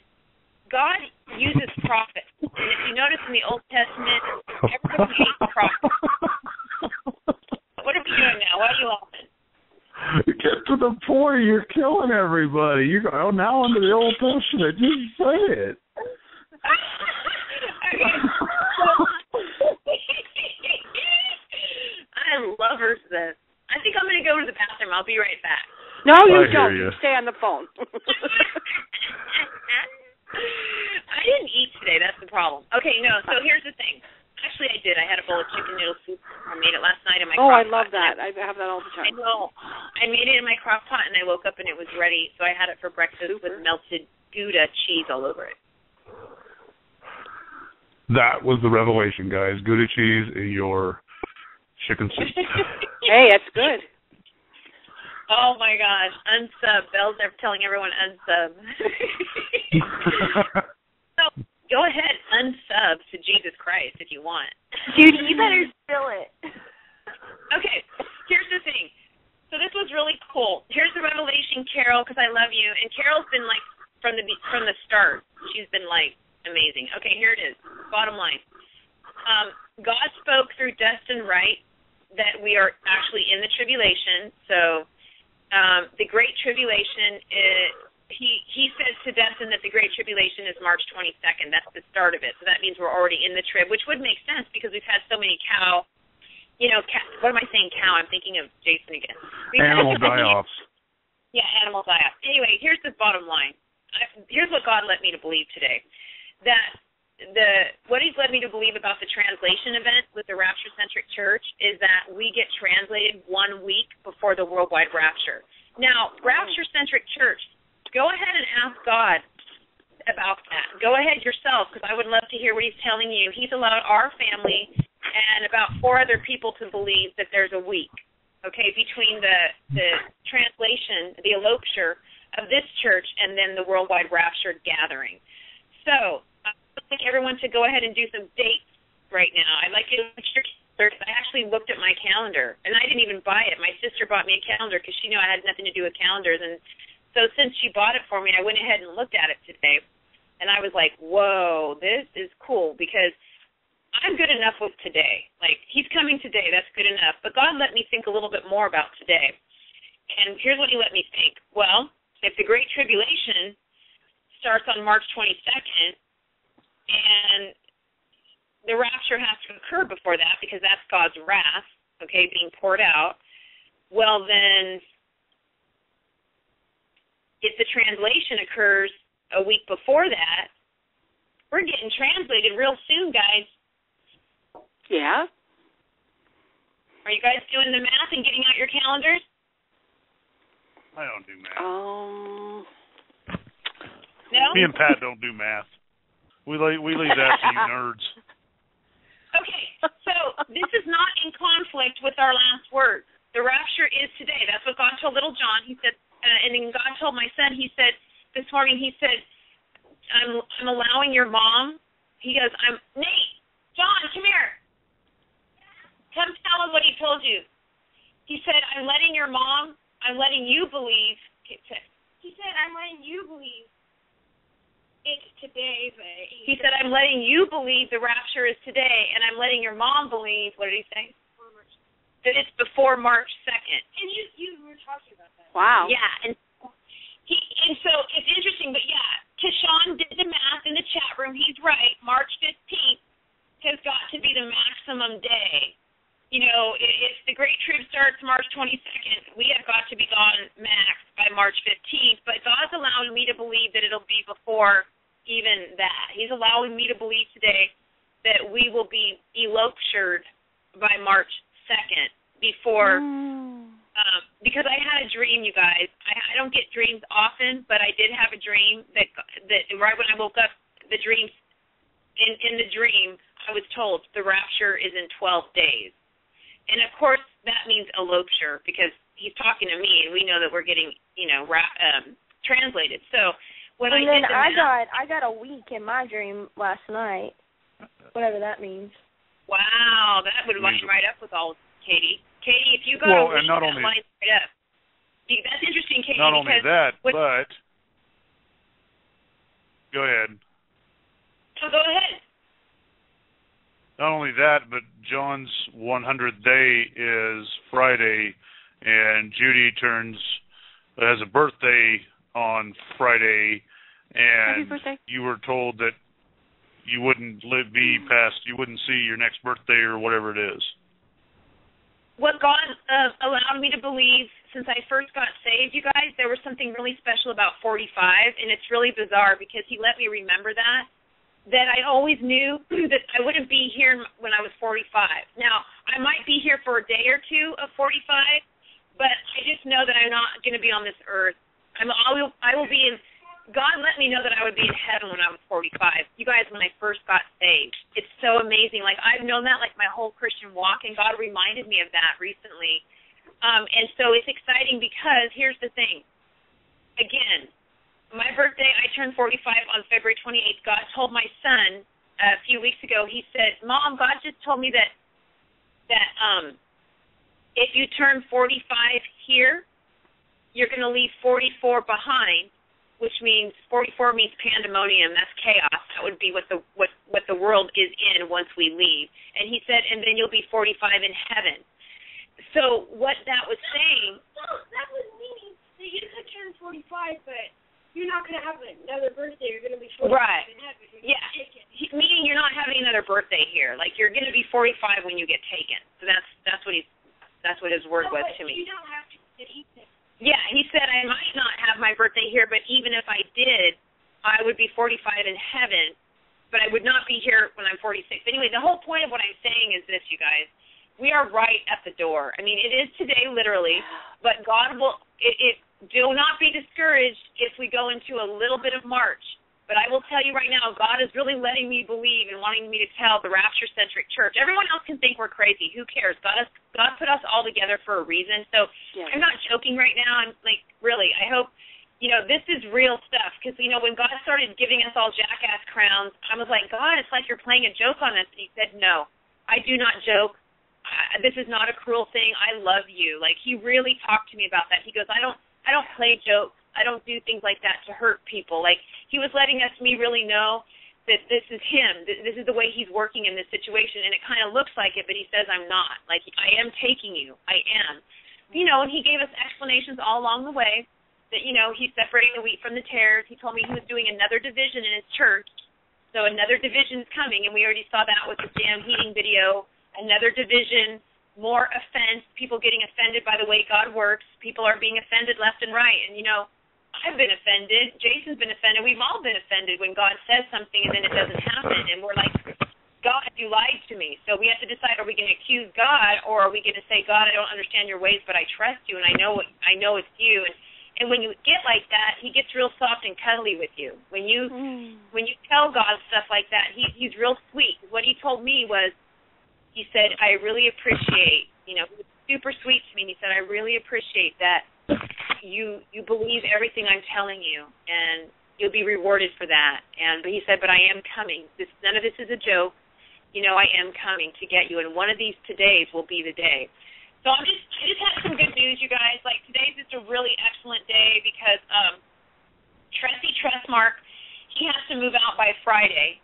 God uses prophets. And if you notice in the Old Testament, everybody hates prophets. What are we doing now? Why are you laughing? Get to the point. You're killing everybody. You go oh, now into the Old Testament. Just say it. I love her this. I think I'm going to go to the bathroom. I'll be right back. No, you I don't. you. Stay on the phone. I didn't eat today. That's the problem. Okay, no. So here's the thing. Actually, I did. I had a bowl of chicken noodle soup. I made it last night in my. oh, I crock pot. love that. I have that all the time. I time. know. I made it in my crock pot, and I woke up and it was ready. So I had it for breakfast with melted Gouda cheese all over it. That was the revelation, guys. Gouda cheese in your chicken soup. Hey, that's good. Oh my gosh, unsub. Bell's ever telling everyone unsub. so go ahead, unsub to Jesus Christ if you want. Dude, you better spill it. Okay, here's the thing. So this was really cool. Here's the revelation, Carol, because I love you. And Carol's been like from the be- from the start. She's been like amazing. Okay, here it is. Bottom line. Um, God spoke through Dustin Wright that we are actually in the tribulation. So um, the Great Tribulation. Is, he he says to Dustin that the Great Tribulation is March 22nd. That's the start of it. So that means we're already in the trib, which would make sense because we've had so many cow. You know, cow, what am I saying? Cow. I'm thinking of Jason again. We've Animal so die-offs. yeah, animal die-off. Anyway, here's the bottom line. Here's what God led me to believe today. That the what He's led me to believe about the translation event with the Rapture Centric Church is that we get translated one week before the worldwide rapture. Now, Rapture Centric Church, go ahead and ask God about that. Go ahead yourself because I would love to hear what He's telling you. He's allowed our family and about four other people to believe that there's a week okay, between the the translation, the elopture of this church, and then the worldwide rapture gathering. So I'd everyone to go ahead and do some dates right now. I'd like you to. I actually looked at my calendar, and I didn't even buy it. My sister bought me a calendar because she knew I had nothing to do with calendars, and so since she bought it for me, I went ahead and looked at it today, and I was like, "Whoa, this is cool!" Because I'm good enough with today. Like he's coming today, that's good enough. But God let me think a little bit more about today. And here's what he let me think. Well, if the great tribulation starts on March 22nd and the rapture has to occur before that because that's God's wrath, okay, being poured out, well then if the translation occurs a week before that, we're getting translated real soon, guys. Yeah. Are you guys doing the math and getting out your calendars? I don't do math. Um. No. Me and Pat don't do math. We leave we leave that to you nerds. Okay, so this is not in conflict with our last word. The rapture is today. That's what God told little John. He said, uh, and then God told my son. He said this morning. He said, "I'm I'm allowing your mom." He goes, "I'm Nate, John, come here. Come tell him what he told you." He said, "I'm letting your mom. I'm letting you believe." He said, "I'm letting you believe." It's today, babe. He said, I'm letting you believe the rapture is today, and I'm letting your mom believe, what did he say? That it's before March 2nd. And you you were talking about that. Wow. Yeah, and he and so it's interesting, but yeah, Kashawn did the math in the chat room. He's right. March 15th has got to be the maximum day. You know, if the Great Trib starts March 22nd, we have got to be gone max by March 15th. But God's allowing me to believe that it'll be before even that. He's allowing me to believe today that we will be eloptured by March 2nd before Mm. um, because I had a dream, you guys. I, I don't get dreams often, but I did have a dream that that right when I woke up, the dream in in the dream I was told the rapture is in 12 days. And of course, that means elopture because he's talking to me, and we know that we're getting, you know, rap, um, translated. So when and I then I math, got I got a week in my dream last night. Whatever that means. wow, that would line Means- right up with all Katie. Katie, if you got Well, a and week, not that only, lines right up. That's interesting, Katie. Not only that, what- but go ahead. So go ahead. Not only that, but John's 100th day is Friday, and Judy turns has a birthday on Friday, and you were told that you wouldn't live be past you wouldn't see your next birthday or whatever it is. what God uh, allowed me to believe since I first got saved, you guys, there was something really special about 45, and it's really bizarre because He let me remember that. That I always knew that I wouldn't be here when I was 45. Now, I might be here for a day or two of 45, but I just know that I'm not going to be on this earth. I'm, I will, I will be in. God let me know that I would be in heaven when I was 45. You guys, when I first got saved, it's so amazing. Like I've known that like my whole Christian walk, and God reminded me of that recently. Um, and so it's exciting because here's the thing. Again, my birthday, I turned 45 on February 28th. God told my son a few weeks ago. He said, "Mom, God just told me that that um, if you turn 45 here, you're going to leave 44 behind." which means 44 means pandemonium. That's chaos. That would be what the what what the world is in once we leave. And he said, and then you'll be 45 in heaven. So what that was saying, Well, that was meaning that you could turn 45, but you're not going to have another birthday. You're going to be 45 Right. in heaven. You're Yeah. he- meaning you're not having another birthday here. Like you're going to be 45 when you get taken. So that's that's what he's that's what his word No, was to me. You don't have to get eaten. Yeah, he said I might not have my birthday here, but even if I did, I would be 45 in heaven, but I would not be here when I'm 46. Anyway, the whole point of what I'm saying is this, you guys. We are right at the door. I mean, it is today, literally, but God will. It, it do not be discouraged if we go into a little bit of March. But I will tell you right now, God is really letting me believe and wanting me to tell the rapture centric church. Everyone else can think we're crazy. Who cares? God has God put us all together for a reason. So Yes. I'm not joking right now. I'm like, really, I hope, you know, this is real stuff. Because, you know, when God started giving us all jackass crowns, I was like, God, it's like you're playing a joke on us. And he said, no, I do not joke. I, this is not a cruel thing. I love you. Like, he really talked to me about that. He goes, I don't, I don't play jokes. I don't do things like that to hurt people. Like, he was letting us, me really know that this is him. Th- This is the way he's working in this situation. And it kind of looks like it, but he says, I'm not. Like, I am taking you. I am you know, and he gave us explanations all along the way that, you know, he's separating the wheat from the tares. He told me he was doing another division in his church. So another division is coming, and we already saw that with the Stan Heating video. Another division, more offense, people getting offended by the way God works. People are being offended left and right. And, you know, I've been offended. Jason's been offended. We've all been offended when God says something and then it doesn't happen. And we're like, God, you lied to me. So we have to decide: are we going to accuse God, or are we going to say, God, I don't understand your ways, but I trust you, and I know what I know it's you. And and when you get like that, He gets real soft and cuddly with you. When you Mm. when you tell God stuff like that, He He's real sweet. What He told me was, He said, I really appreciate, you know, he was super sweet to me. And he said, I really appreciate that you you believe everything I'm telling you, and you'll be rewarded for that. And but he said, but I am coming. This none of this is a joke you know, I am coming to get you, and one of these todays will be the day. So I'm just, I just have some good news, you guys. Like today's just a really excellent day because um, Tressie Tressmark, he has to move out by Friday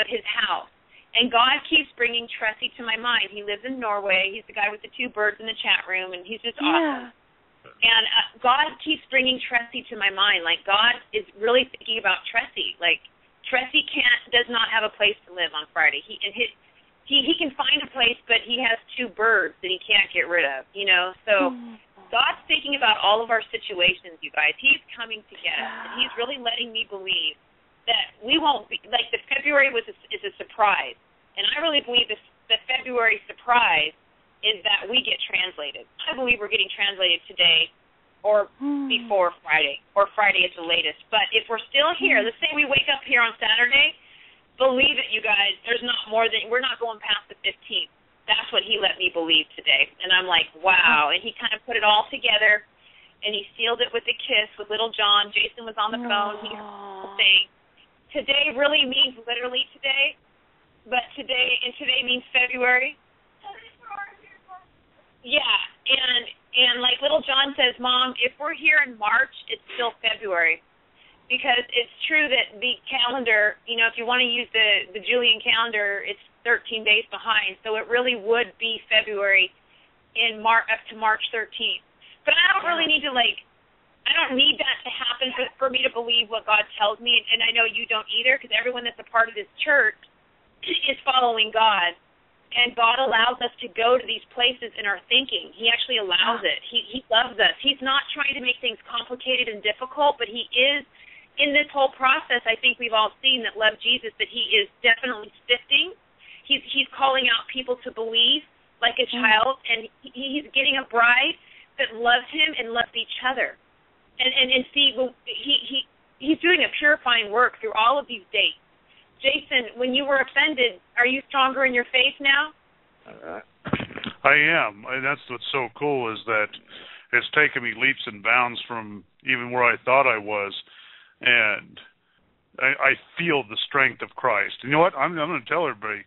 of his house, and God keeps bringing Tressie to my mind. He lives in Norway. He's the guy with the two birds in the chat room, and he's just awesome. And uh, God keeps bringing Tressie to my mind. Like God is really thinking about Tressie. Like Tressie can't does not have a place to live on Friday. He and his he he can find a place, but he has two birds that he can't get rid of. You know, so God's thinking about all of our situations, you guys. He's coming to get us, and He's really letting me believe that we won't be like the February was a, is a surprise, and I really believe this the February surprise is that we get translated. I believe we're getting translated today or hmm. before Friday or Friday at the latest. But if we're still here, let's say we wake up here on Saturday, believe it, you guys. There's not more than we're not going past the 15th. That's what he let me believe today, and I'm like, wow. And he kind of put it all together, and he sealed it with a kiss with little John. Jason was on the phone. He saying, today really means literally today, but today and today means February. Yeah, and and like little John says, Mom, if we're here in March, it's still February because it's true that the calendar, you know, if you want to use the the Julian calendar, it's 13 days behind. So it really would be February in Mar up to March 13th. But I don't really need to like I don't need that to happen for for me to believe what God tells me and I know you don't either because everyone that's a part of this church is following God. And God allows us to go to these places in our thinking. He actually allows it. He he loves us. He's not trying to make things complicated and difficult, but he is in this whole process, I think we've all seen that love Jesus that he is definitely sifting. He's he's calling out people to believe like a mm. child, and he's getting a bride that loves him and loves each other. And and and see, he he he's doing a purifying work through all of these dates. Jason, when you were offended, are you stronger in your faith now? Uh, I am, and that's what's so cool is that it's taken me leaps and bounds from even where I thought I was and I, I feel the strength of Christ. And you know what? I'm, I'm going to tell everybody.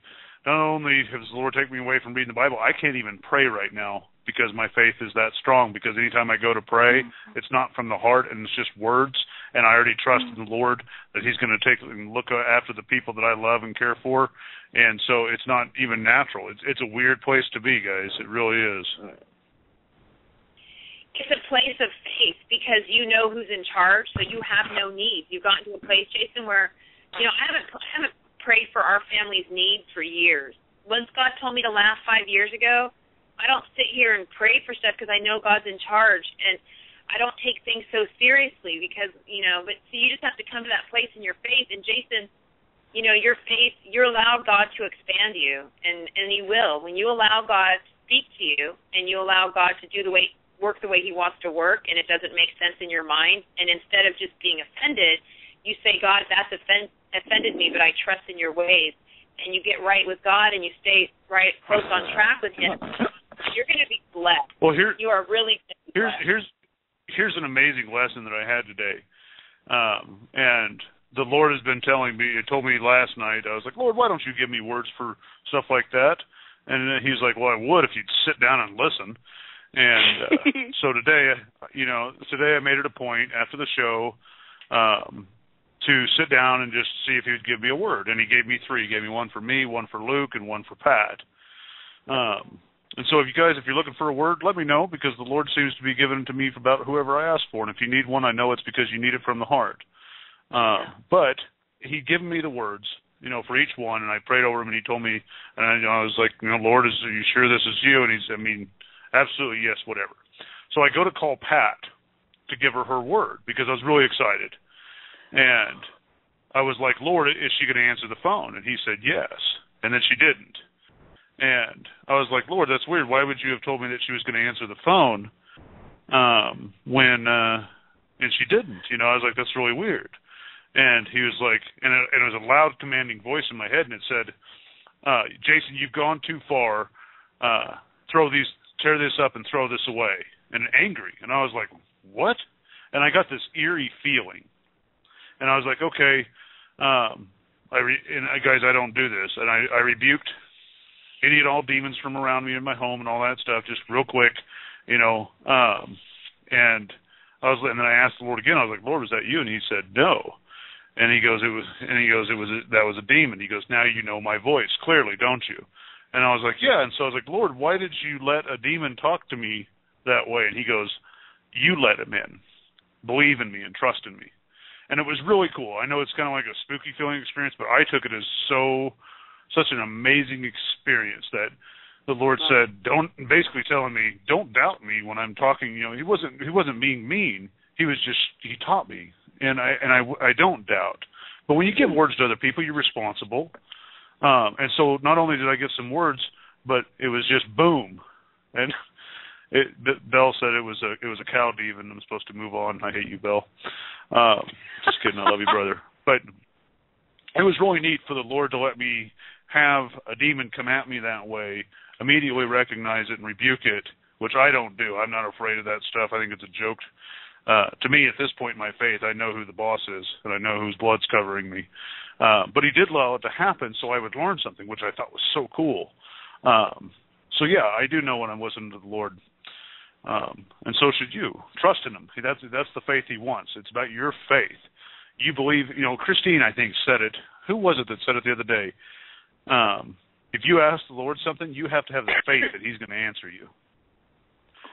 Not only has the Lord taken me away from reading the Bible, I can't even pray right now because my faith is that strong. Because anytime I go to pray, mm-hmm. it's not from the heart and it's just words. And I already trust mm-hmm. in the Lord that He's going to take and look after the people that I love and care for. And so it's not even natural. It's it's a weird place to be, guys. It really is it's a place of faith because you know who's in charge, so you have no needs. You've gotten to a place, Jason, where you know I haven't I haven't prayed for our family's needs for years. Once God told me to laugh five years ago, I don't sit here and pray for stuff because I know God's in charge, and I don't take things so seriously because you know. But so you just have to come to that place in your faith. And Jason, you know, your faith, you allow God to expand you, and and He will when you allow God to speak to you, and you allow God to do the way work the way he wants to work and it doesn't make sense in your mind and instead of just being offended you say god that's offend, offended me but i trust in your ways and you get right with god and you stay right close on track with him you're going to be blessed well here you are really here's here's here's an amazing lesson that i had today um and the lord has been telling me it told me last night i was like lord why don't you give me words for stuff like that and he's like well i would if you'd sit down and listen and uh, so today, you know, today I made it a point after the show um, to sit down and just see if he would give me a word. And he gave me three. He gave me one for me, one for Luke, and one for Pat. Um, and so, if you guys, if you're looking for a word, let me know because the Lord seems to be giving to me for about whoever I ask for. And if you need one, I know it's because you need it from the heart. Uh, but He given me the words, you know, for each one, and I prayed over him, and He told me, and I, you know, I was like, you know, Lord, is are you sure this is you? And He said, I mean, Absolutely, yes, whatever. So I go to call Pat to give her her word because I was really excited. And I was like, Lord, is she going to answer the phone? And he said, yes. And then she didn't. And I was like, Lord, that's weird. Why would you have told me that she was going to answer the phone um, when, uh, and she didn't? You know, I was like, that's really weird. And he was like, and it, and it was a loud, commanding voice in my head, and it said, uh, Jason, you've gone too far. Uh, throw these tear this up and throw this away and angry and i was like what and i got this eerie feeling and i was like okay um i re- and I, guys i don't do this and i i rebuked and all demons from around me in my home and all that stuff just real quick you know um and i was and then i asked the lord again i was like lord was that you and he said no and he goes it was and he goes it was a, that was a demon he goes now you know my voice clearly don't you and I was like, yeah. And so I was like, Lord, why did you let a demon talk to me that way? And he goes, you let him in. Believe in me and trust in me. And it was really cool. I know it's kind of like a spooky feeling experience, but I took it as so, such an amazing experience that the Lord said, don't, basically telling me, don't doubt me when I'm talking. You know, he wasn't, he wasn't being mean. He was just, he taught me. And I, and I, I don't doubt. But when you give words to other people, you're responsible um, and so not only did I get some words, but it was just boom, and it, Bell said it was a it was a cow diva, and I'm supposed to move on. I hate you, Bell. Um, just kidding. I love you, brother. But it was really neat for the Lord to let me have a demon come at me that way, immediately recognize it and rebuke it, which I don't do. I'm not afraid of that stuff. I think it's a joke. Uh, to me, at this point in my faith, I know who the boss is and I know whose blood's covering me. Uh, but he did allow it to happen so I would learn something, which I thought was so cool. Um, so yeah, I do know when I'm listening to the Lord. Um, and so should you. Trust in him. That's that's the faith he wants. It's about your faith. You believe, you know, Christine I think said it. Who was it that said it the other day? Um, if you ask the Lord something, you have to have the faith that He's going to answer you.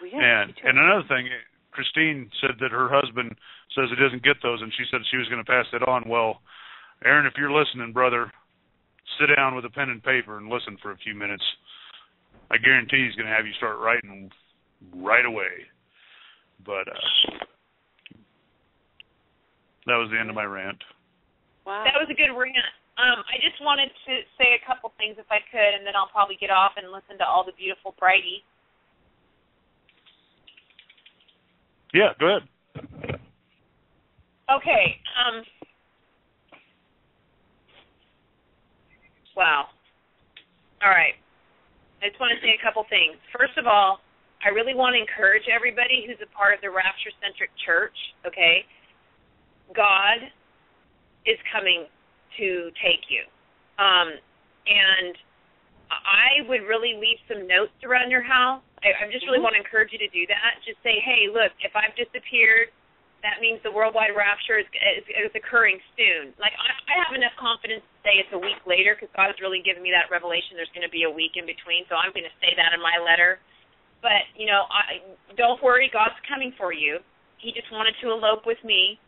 Oh, yeah, and and another thing, Christine said that her husband says he doesn't get those, and she said she was going to pass it on. Well, Aaron, if you're listening, brother, sit down with a pen and paper and listen for a few minutes. I guarantee he's going to have you start writing right away. But uh, that was the end of my rant. Wow. That was a good rant. Um, I just wanted to say a couple things if I could, and then I'll probably get off and listen to all the beautiful Brighty. Yeah, go ahead. Okay. Um. Wow. All right. I just want to say a couple things. First of all, I really want to encourage everybody who's a part of the Rapture Centric Church. Okay. God is coming to take you. Um, and I would really leave some notes around your house. I, I just really Mhm. want to encourage you to do that. Just say, hey, look, if I've disappeared, that means the worldwide rapture is, is, is occurring soon. Like I, I have enough confidence to say it's a week later because God has really given me that revelation. There's going to be a week in between, so I'm going to say that in my letter. But you know, I don't worry, God's coming for you. He just wanted to elope with me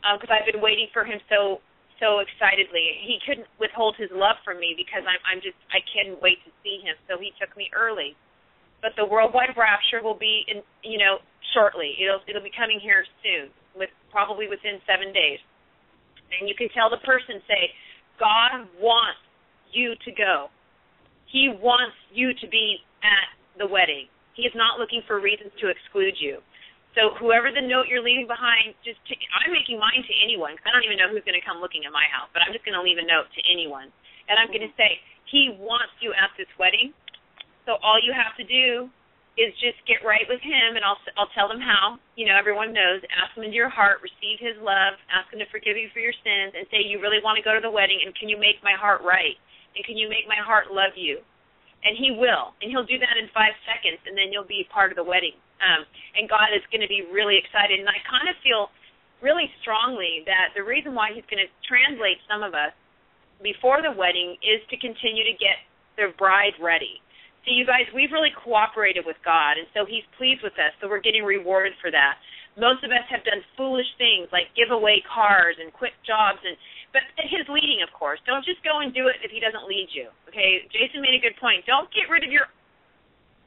because I've been waiting for him so so excitedly. He couldn't withhold his love from me because I'm I'm just I can't wait to see him. So he took me early. But the worldwide rapture will be in you know shortly. It'll it'll be coming here soon, with probably within seven days. And you can tell the person say, God wants you to go. He wants you to be at the wedding. He is not looking for reasons to exclude you. So whoever the note you're leaving behind, just to, I'm making mine to anyone because I don't even know who's going to come looking at my house, but I'm just going to leave a note to anyone, and I'm going to say he wants you at this wedding. So all you have to do is just get right with him, and I'll I'll tell them how. You know, everyone knows. Ask him into your heart, receive his love, ask him to forgive you for your sins, and say you really want to go to the wedding, and can you make my heart right, and can you make my heart love you? And he will, and he'll do that in five seconds, and then you'll be part of the wedding. Um, and God is going to be really excited. And I kind of feel really strongly that the reason why He's going to translate some of us before the wedding is to continue to get the bride ready. See, you guys, we've really cooperated with God, and so He's pleased with us. So we're getting rewarded for that. Most of us have done foolish things like give away cars and quit jobs, and but His leading, of course. Don't just go and do it if He doesn't lead you. Okay, Jason made a good point. Don't get rid of your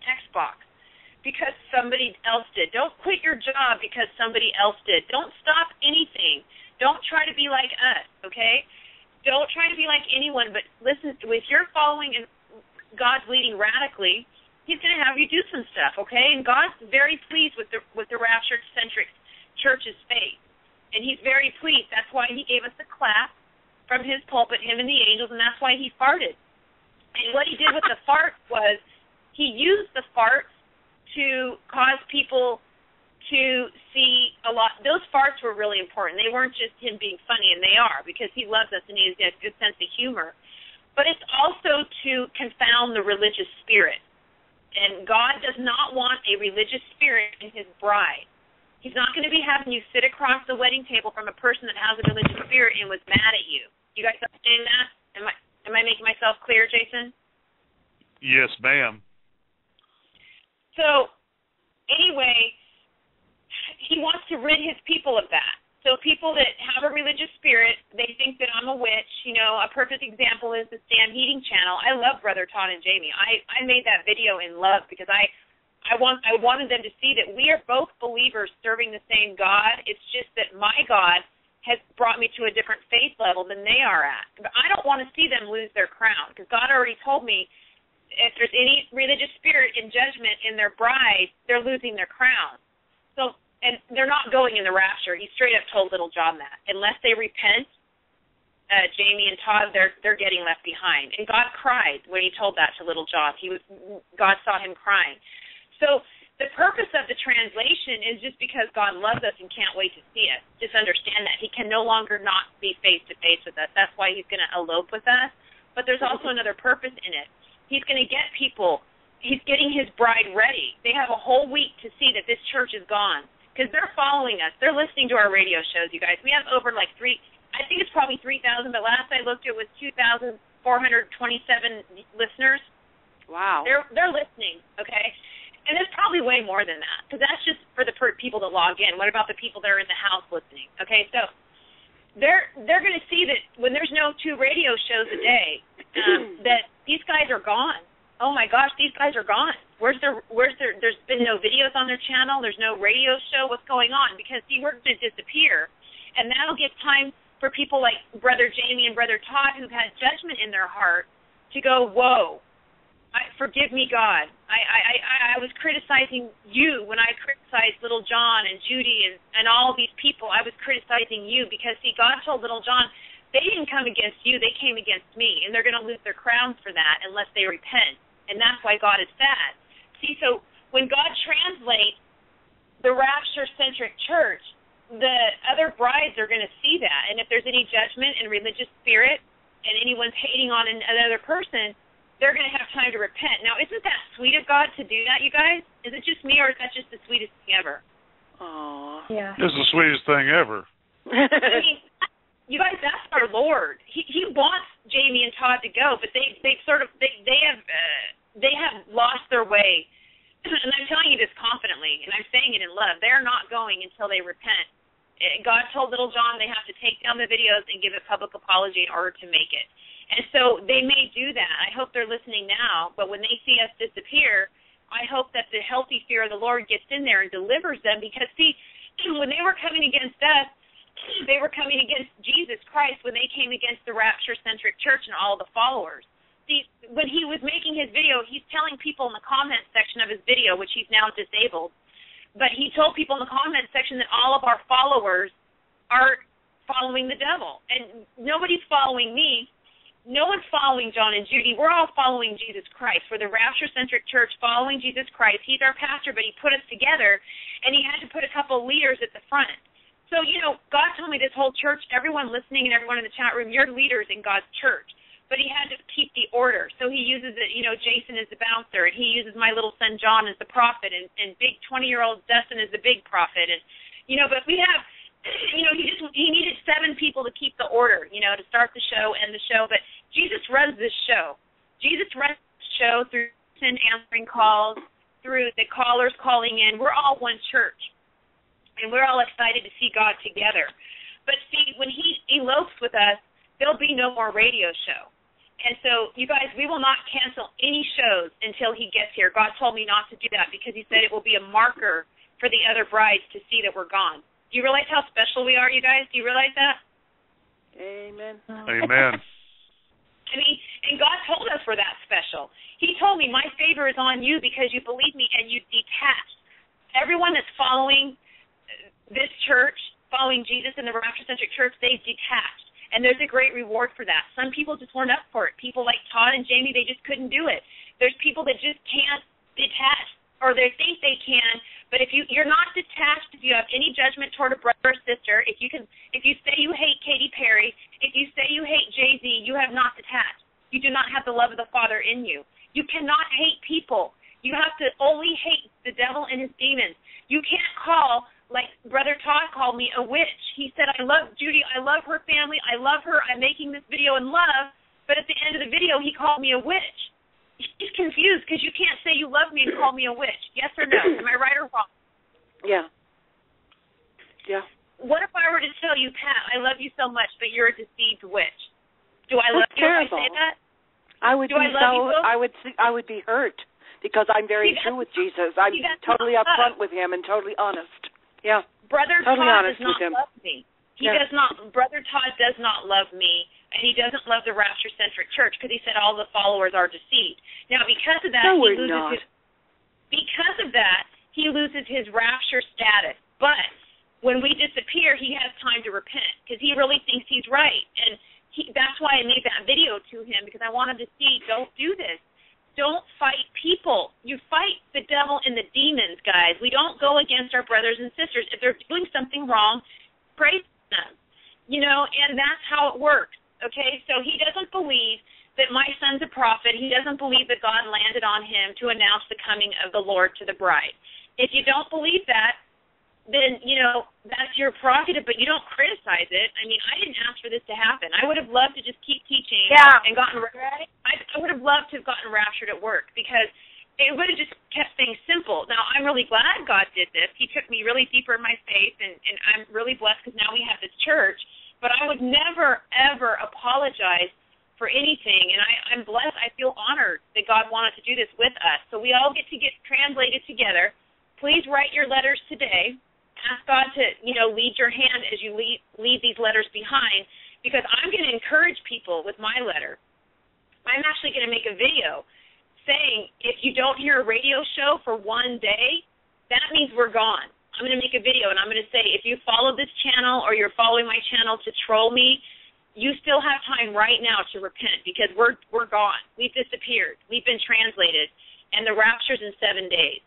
Xbox because somebody else did. Don't quit your job because somebody else did. Don't stop anything. Don't try to be like us, okay? Don't try to be like anyone, but listen, if you're following and God's leading radically, he's going to have you do some stuff, okay? And God's very pleased with the with the rapture centric church's faith. And he's very pleased. That's why he gave us a clap from his pulpit, him and the angels, and that's why he farted. And what he did with the fart was he used the farts to cause people to see a lot. Those farts were really important. They weren't just him being funny, and they are because he loves us and he has a good sense of humor. But it's also to confound the religious spirit. And God does not want a religious spirit in his bride. He's not going to be having you sit across the wedding table from a person that has a religious spirit and was mad at you. You guys understand that? Am I am I making myself clear, Jason? Yes, ma'am. So, anyway, he wants to rid his people of that. So people that have a religious spirit, they think that I'm a witch. You know, a perfect example is the Stan Heating channel. I love Brother Todd and Jamie. I I made that video in love because I I want I wanted them to see that we are both believers serving the same God. It's just that my God has brought me to a different faith level than they are at. But I don't want to see them lose their crown because God already told me if there's any religious spirit in judgment in their bride, they're losing their crown. So, and they're not going in the rapture. He straight up told Little John that unless they repent uh, Jamie and Todd, they're they're getting left behind. And God cried when He told that to little John. He was God saw him crying. So the purpose of the translation is just because God loves us and can't wait to see us. Just understand that He can no longer not be face to face with us. That's why He's going to elope with us. But there's also another purpose in it. He's going to get people. He's getting His bride ready. They have a whole week to see that this church is gone because they're following us. They're listening to our radio shows, you guys. We have over like three I think it's probably 3,000, but last I looked, it was 2,427 listeners. Wow. They're they're listening, okay, and there's probably way more than that because that's just for the per- people that log in. What about the people that are in the house listening? Okay, so they're they're going to see that when there's no two radio shows a day, um, that these guys are gone. Oh my gosh, these guys are gone. Where's their where's their there's been no videos on their channel, there's no radio show, what's going on? Because see we're gonna disappear and that'll give time for people like Brother Jamie and Brother Todd who've had judgment in their heart to go, whoa, I, forgive me, God. I, I, I, I was criticizing you when I criticized Little John and Judy and, and all these people. I was criticizing you because, see, God told Little John, they didn't come against you, they came against me, and they're going to lose their crowns for that unless they repent. And that's why God is sad. See, so when God translates the rapture centric church, the other brides are going to see that. And if there's any judgment and religious spirit and anyone's hating on another person, they're going to have time to repent. Now, isn't that sweet of God to do that, you guys? Is it just me, or is that just the sweetest thing ever? Oh. Yeah. It's the sweetest thing ever. I mean, you guys, that's our Lord. He He wants Jamie and Todd to go, but they they sort of they they have uh, they have lost their way. and I'm telling you this confidently, and I'm saying it in love. They're not going until they repent God told little John they have to take down the videos and give a public apology in order to make it. And so they may do that. I hope they're listening now, but when they see us disappear, I hope that the healthy fear of the Lord gets in there and delivers them because see, when they were coming against us, they were coming against Jesus Christ when they came against the rapture centric church and all the followers. See, when he was making his video, he's telling people in the comment section of his video, which he's now disabled, but he told people in the comment section that all of our followers are following the devil. And nobody's following me. No one's following John and Judy. We're all following Jesus Christ. We're the rapture centric church following Jesus Christ. He's our pastor, but he put us together and he had to put a couple leaders at the front. So, you know, God told me this whole church, everyone listening and everyone in the chat room, you're leaders in God's church but he had to keep the order. So he uses it, you know, Jason is the bouncer, and he uses my little son John as the prophet, and and big twenty year old Dustin is the big prophet, and you know, but we have, you know, he just he needed seven people to keep the order, you know, to start the show and the show. But Jesus runs this show. Jesus runs the show through answering calls, through the callers calling in. We're all one church, and we're all excited to see God together. But see, when he elopes with us, there'll be no more radio show. And so, you guys, we will not cancel any shows until he gets here. God told me not to do that because he said it will be a marker for the other brides to see that we're gone. Do you realize how special we are, you guys? Do you realize that? Amen. Amen. I mean, and God told us we're that special. He told me, My favor is on you because you believe me and you detached. Everyone that's following this church, following Jesus in the Rapture Centric Church, they've detached and there's a great reward for that. Some people just weren't up for it. People like Todd and Jamie, they just couldn't do it. There's people that just can't detach, or they think they can. But if you you're not detached, if you have any judgment toward a brother or sister, if you can, if you say you hate Katy Perry, if you say you hate Jay Z, you have not detached. You do not have the love of the Father in you. You cannot hate people. You have to only hate the devil and his demons. You can't call like Brother Todd called me a witch. He said, I love Judy, I love her family, I love her, I'm making this video in love, but at the end of the video he called me a witch. He's confused because you can't say you love me and call me a witch. Yes or no? Am I right or wrong? Yeah. Yeah. What if I were to tell you, Pat, I love you so much, but you're a deceived witch? Do I love That's you terrible. if I say that? I would Do be I so you, I would I would be hurt because I'm very See, true with Jesus. I'm see, totally upfront with him and totally honest. Yeah. Brother Totally Todd does not love me. He Yeah. does not. Brother Todd does not love me, and he doesn't love the rapture centric church because he said all the followers are deceived. Now, because of that, No, he loses not. his. Because of that, he loses his rapture status. But when we disappear, he has time to repent because he really thinks he's right. And he, that's why I made that video to him because I wanted to see don't do this. Don't fight people. You fight the devil and the demons, guys. We don't go against our brothers and sisters. If they're doing something wrong, pray for them. You know, and that's how it works. Okay? So he doesn't believe that my son's a prophet. He doesn't believe that God landed on him to announce the coming of the Lord to the bride. If you don't believe that, then you know that's your prerogative, but you don't criticize it. I mean, I didn't ask for this to happen. I would have loved to just keep teaching Yeah. and gotten. I, I would have loved to have gotten raptured at work because it would have just kept things simple. Now I'm really glad God did this. He took me really deeper in my faith, and and I'm really blessed because now we have this church. But I would never ever apologize for anything, and I, I'm blessed. I feel honored that God wanted to do this with us. So we all get to get translated together. Please write your letters today ask God to, you know, lead your hand as you leave leave these letters behind because I'm going to encourage people with my letter. I'm actually going to make a video saying if you don't hear a radio show for one day, that means we're gone. I'm going to make a video and I'm going to say if you follow this channel or you're following my channel to troll me, you still have time right now to repent because we're we're gone. We've disappeared. We've been translated and the rapture's in 7 days.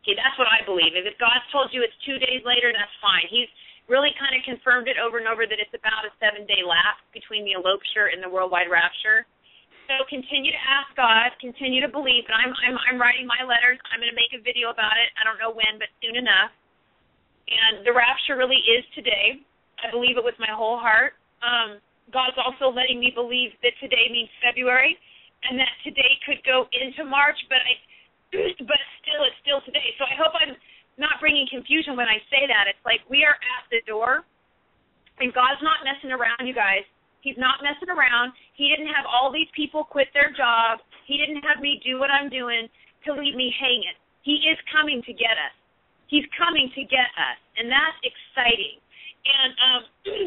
Okay, that's what I believe. If God's told you it's two days later, that's fine. He's really kind of confirmed it over and over that it's about a seven day lapse between the elopture and the worldwide rapture. So continue to ask God, continue to believe. And I'm I'm I'm writing my letters. I'm going to make a video about it. I don't know when, but soon enough. And the rapture really is today. I believe it with my whole heart. Um, God's also letting me believe that today means February, and that today could go into March. But I but still it's still today. So I hope I'm not bringing confusion when I say that. It's like we are at the door, and God's not messing around, you guys. He's not messing around. He didn't have all these people quit their jobs. He didn't have me do what I'm doing to leave me hanging. He is coming to get us. He's coming to get us, and that's exciting. And um,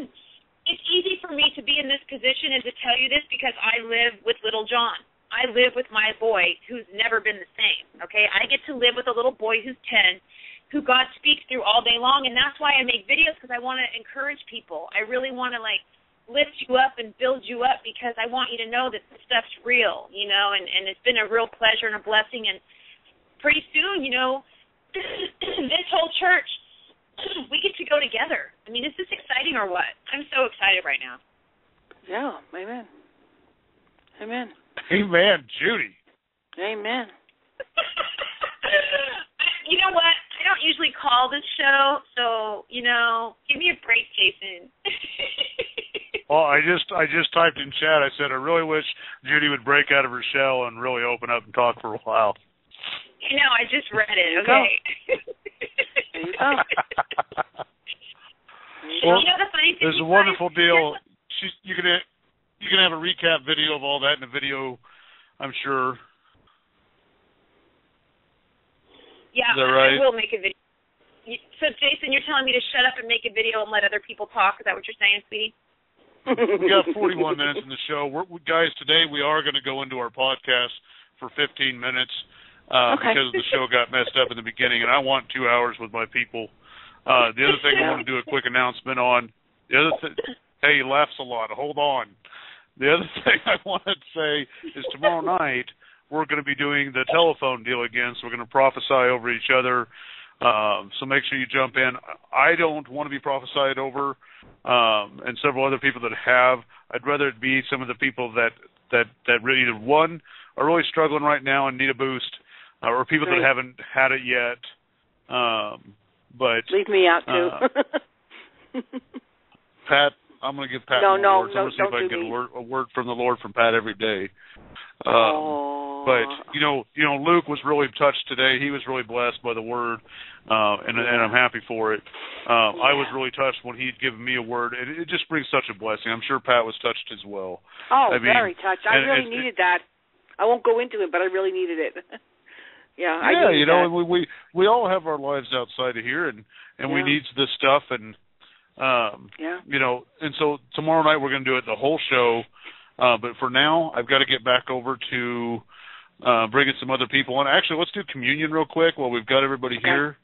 it's easy for me to be in this position and to tell you this because I live with little John. I live with my boy who's never been the same. Okay, I get to live with a little boy who's ten, who God speaks through all day long, and that's why I make videos because I want to encourage people. I really want to like lift you up and build you up because I want you to know that this stuff's real, you know, and and it's been a real pleasure and a blessing. And pretty soon, you know, this whole church, we get to go together. I mean, is this exciting or what? I'm so excited right now. Yeah, amen. Amen. Amen, Judy. Amen. you know what? I don't usually call this show, so you know, give me a break, Jason. Well, I just I just typed in chat. I said I really wish Judy would break out of her shell and really open up and talk for a while. you know, I just read it. Okay. There. Well, you know the funny thing? There's a wonderful deal. She's you can you can have a recap video of all that in a video, I'm sure. Yeah, Is that right? I will make a video. So, Jason, you're telling me to shut up and make a video and let other people talk? Is that what you're saying, sweetie? We got 41 minutes in the show. We're, we, guys, today we are going to go into our podcast for 15 minutes uh, Okay. because the show got messed up in the beginning, and I want two hours with my people. Uh, the other thing I want to do a quick announcement on. The other thing, hey, he laughs a lot. Hold on. The other thing I want to say is tomorrow night we're going to be doing the telephone deal again. So we're going to prophesy over each other. Um, so make sure you jump in. I don't want to be prophesied over, um, and several other people that have. I'd rather it be some of the people that that that really either one are really struggling right now and need a boost, uh, or people Right. that haven't had it yet. Um, but Leave me out Uh, too. Pat, I'm going to give Pat No, no, words. I'm going to see if I can get a word, a word from the Lord from Pat every day. Um, oh. But you know, you know, Luke was really touched today. He was really blessed by the word, uh, and and I'm happy for it. Um, I was really touched when he'd given me a word. It, it just brings such a blessing. I'm sure Pat was touched as well. oh, I mean, very touched. I really needed that. I won't go into it, but I really needed it. yeah, I yeah, you know, that. we we we all have our lives outside of here, and and we need this stuff, and um, Yeah. you know, and so tomorrow night we're going to do it the whole show. Uh, but for now, I've got to get back over to uh, bringing some other people on. Actually, let's do communion real quick while we've got everybody Okay. here.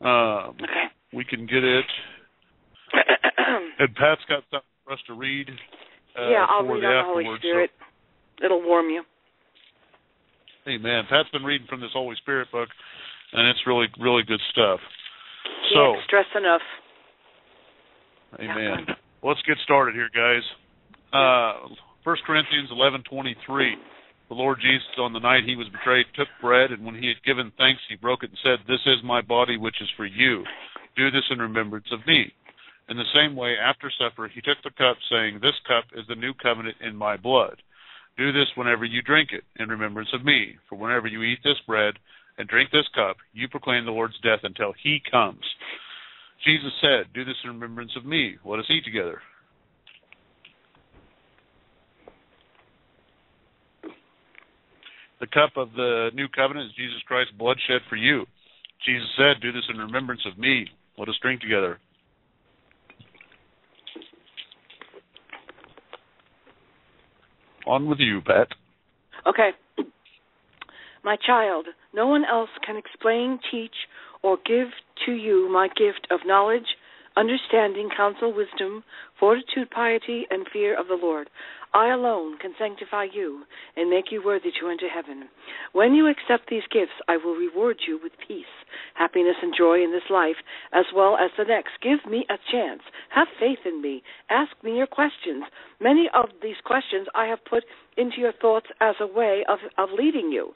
Um, Okay. we can get it. And Pat's got something for us to read uh, yeah, I'll read the on the. Holy Spirit. It'll warm you. So, amen. Pat's been reading from this Holy Spirit book, and it's really, really good stuff. So, stress enough. Amen. Let's get started here, guys. Uh, 1 Corinthians 11:23. The Lord Jesus, on the night he was betrayed, took bread, and when he had given thanks, he broke it and said, "This is my body, which is for you. Do this in remembrance of me." In the same way, after supper, he took the cup, saying, "This cup is the new covenant in my blood. Do this whenever you drink it, in remembrance of me. For whenever you eat this bread and drink this cup, you proclaim the Lord's death until he comes." Jesus said, Do this in remembrance of me. Let us eat together. The cup of the new covenant is Jesus Christ's blood shed for you. Jesus said, Do this in remembrance of me. Let us drink together. On with you, Pat. Okay. My child, no one else can explain, teach, or give to you my gift of knowledge, understanding, counsel, wisdom, fortitude, piety, and fear of the Lord. I alone can sanctify you and make you worthy to enter heaven. When you accept these gifts, I will reward you with peace, happiness, and joy in this life as well as the next. Give me a chance. Have faith in me. Ask me your questions. Many of these questions I have put into your thoughts as a way of, of leading you.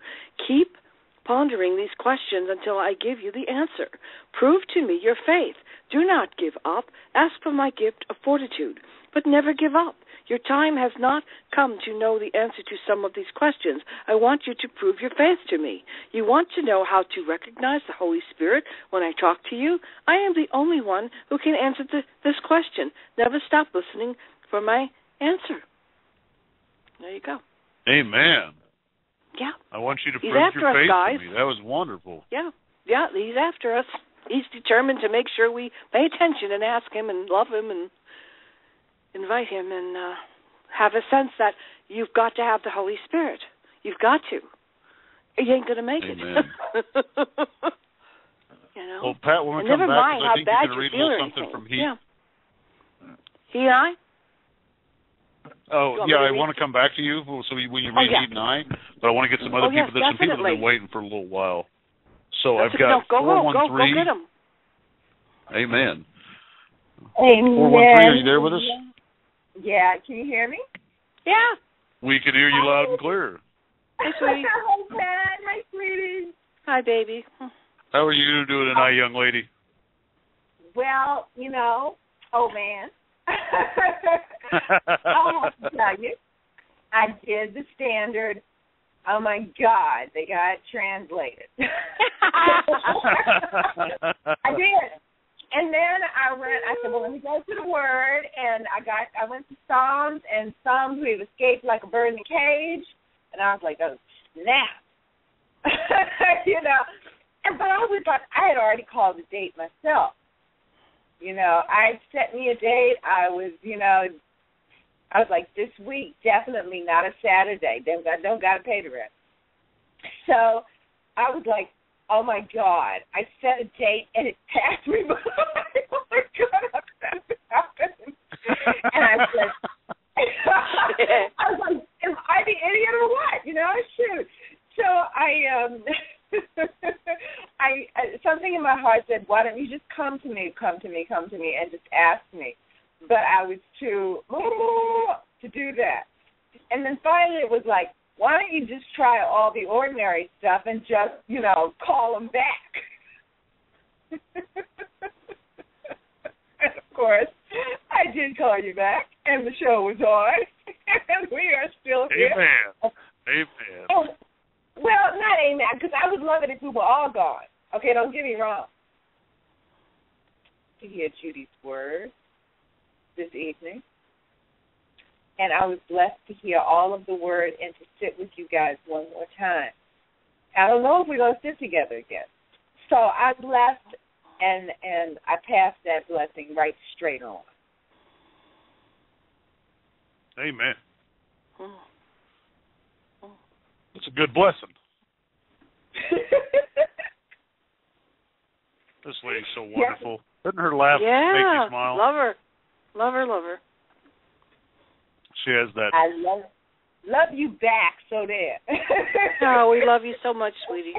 Keep pondering these questions until I give you the answer. Prove to me your faith. Do not give up. Ask for my gift of fortitude, but never give up. Your time has not come to know the answer to some of these questions. I want you to prove your faith to me. You want to know how to recognize the Holy Spirit when I talk to you? I am the only one who can answer the, this question. Never stop listening for my answer. There you go. Amen. Yeah. I want you to He's prove after your us, faith guys. to me. That was wonderful. Yeah. Yeah, he's after us. He's determined to make sure we pay attention and ask him and love him and invite him and uh have a sense that you've got to have the Holy Spirit. You've got to. You ain't gonna make Amen. it. you know. Well, Pat, when we and come never back, mind how I think bad you're to read a little something anything. from Heat. Yeah. You Oh, want Oh, me yeah, I want to come back to you so we- when you Oh, read yeah. Heat 9, but I want to get some oh, other Oh, yes, people. There's some people that have been waiting for a little while. So That's I've no, got go, go, go, go 413. get him. Amen. Amen. 413, are you there with us? Yeah, can you hear me? Yeah. We can hear you loud and clear. Hey, sweetie. Hi, Pat. Hi, sweetie. Hi, baby. How are you doing tonight, young lady? Well, you know, oh man. Oh, I'll have to tell you, I did the standard. Oh my God, they got it translated. I did. And then I went. I said, "Well, let me go to the Word." And I got. I went to Psalms, and Psalms we've escaped like a bird in a cage. And I was like, "Oh snap!" you know. And but I was like, I had already called the date myself. You know, I set me a date. I was, you know, I was like, this week definitely not a Saturday. Don't don't got to pay the rent. So I was like, oh my god! I set a date and it passed me by. oh my god! And I said, I was like, am I the idiot or what? You know, shoot. So I um. I uh, something in my heart said, "Why don't you just come to me, come to me, come to me, and just ask me?" But I was too to do that. And then finally, it was like, "Why don't you just try all the ordinary stuff and just, you know, call them back?" and of course, I did call you back, and the show was on, and we are still here. Amen. Amen. Oh, well, not amen, because I would love it if we were all gone. Okay, don't get me wrong. To hear Judy's word this evening. And I was blessed to hear all of the word and to sit with you guys one more time. I don't know if we're going to sit together again. So I'm blessed, and and I pass that blessing right straight on. Amen. Hmm. It's a good blessing. This lady's so wonderful. Doesn't her laugh make you smile? Love her. Love her, love her. She has that. I love love you back. So there. oh, we love you so much, sweetie.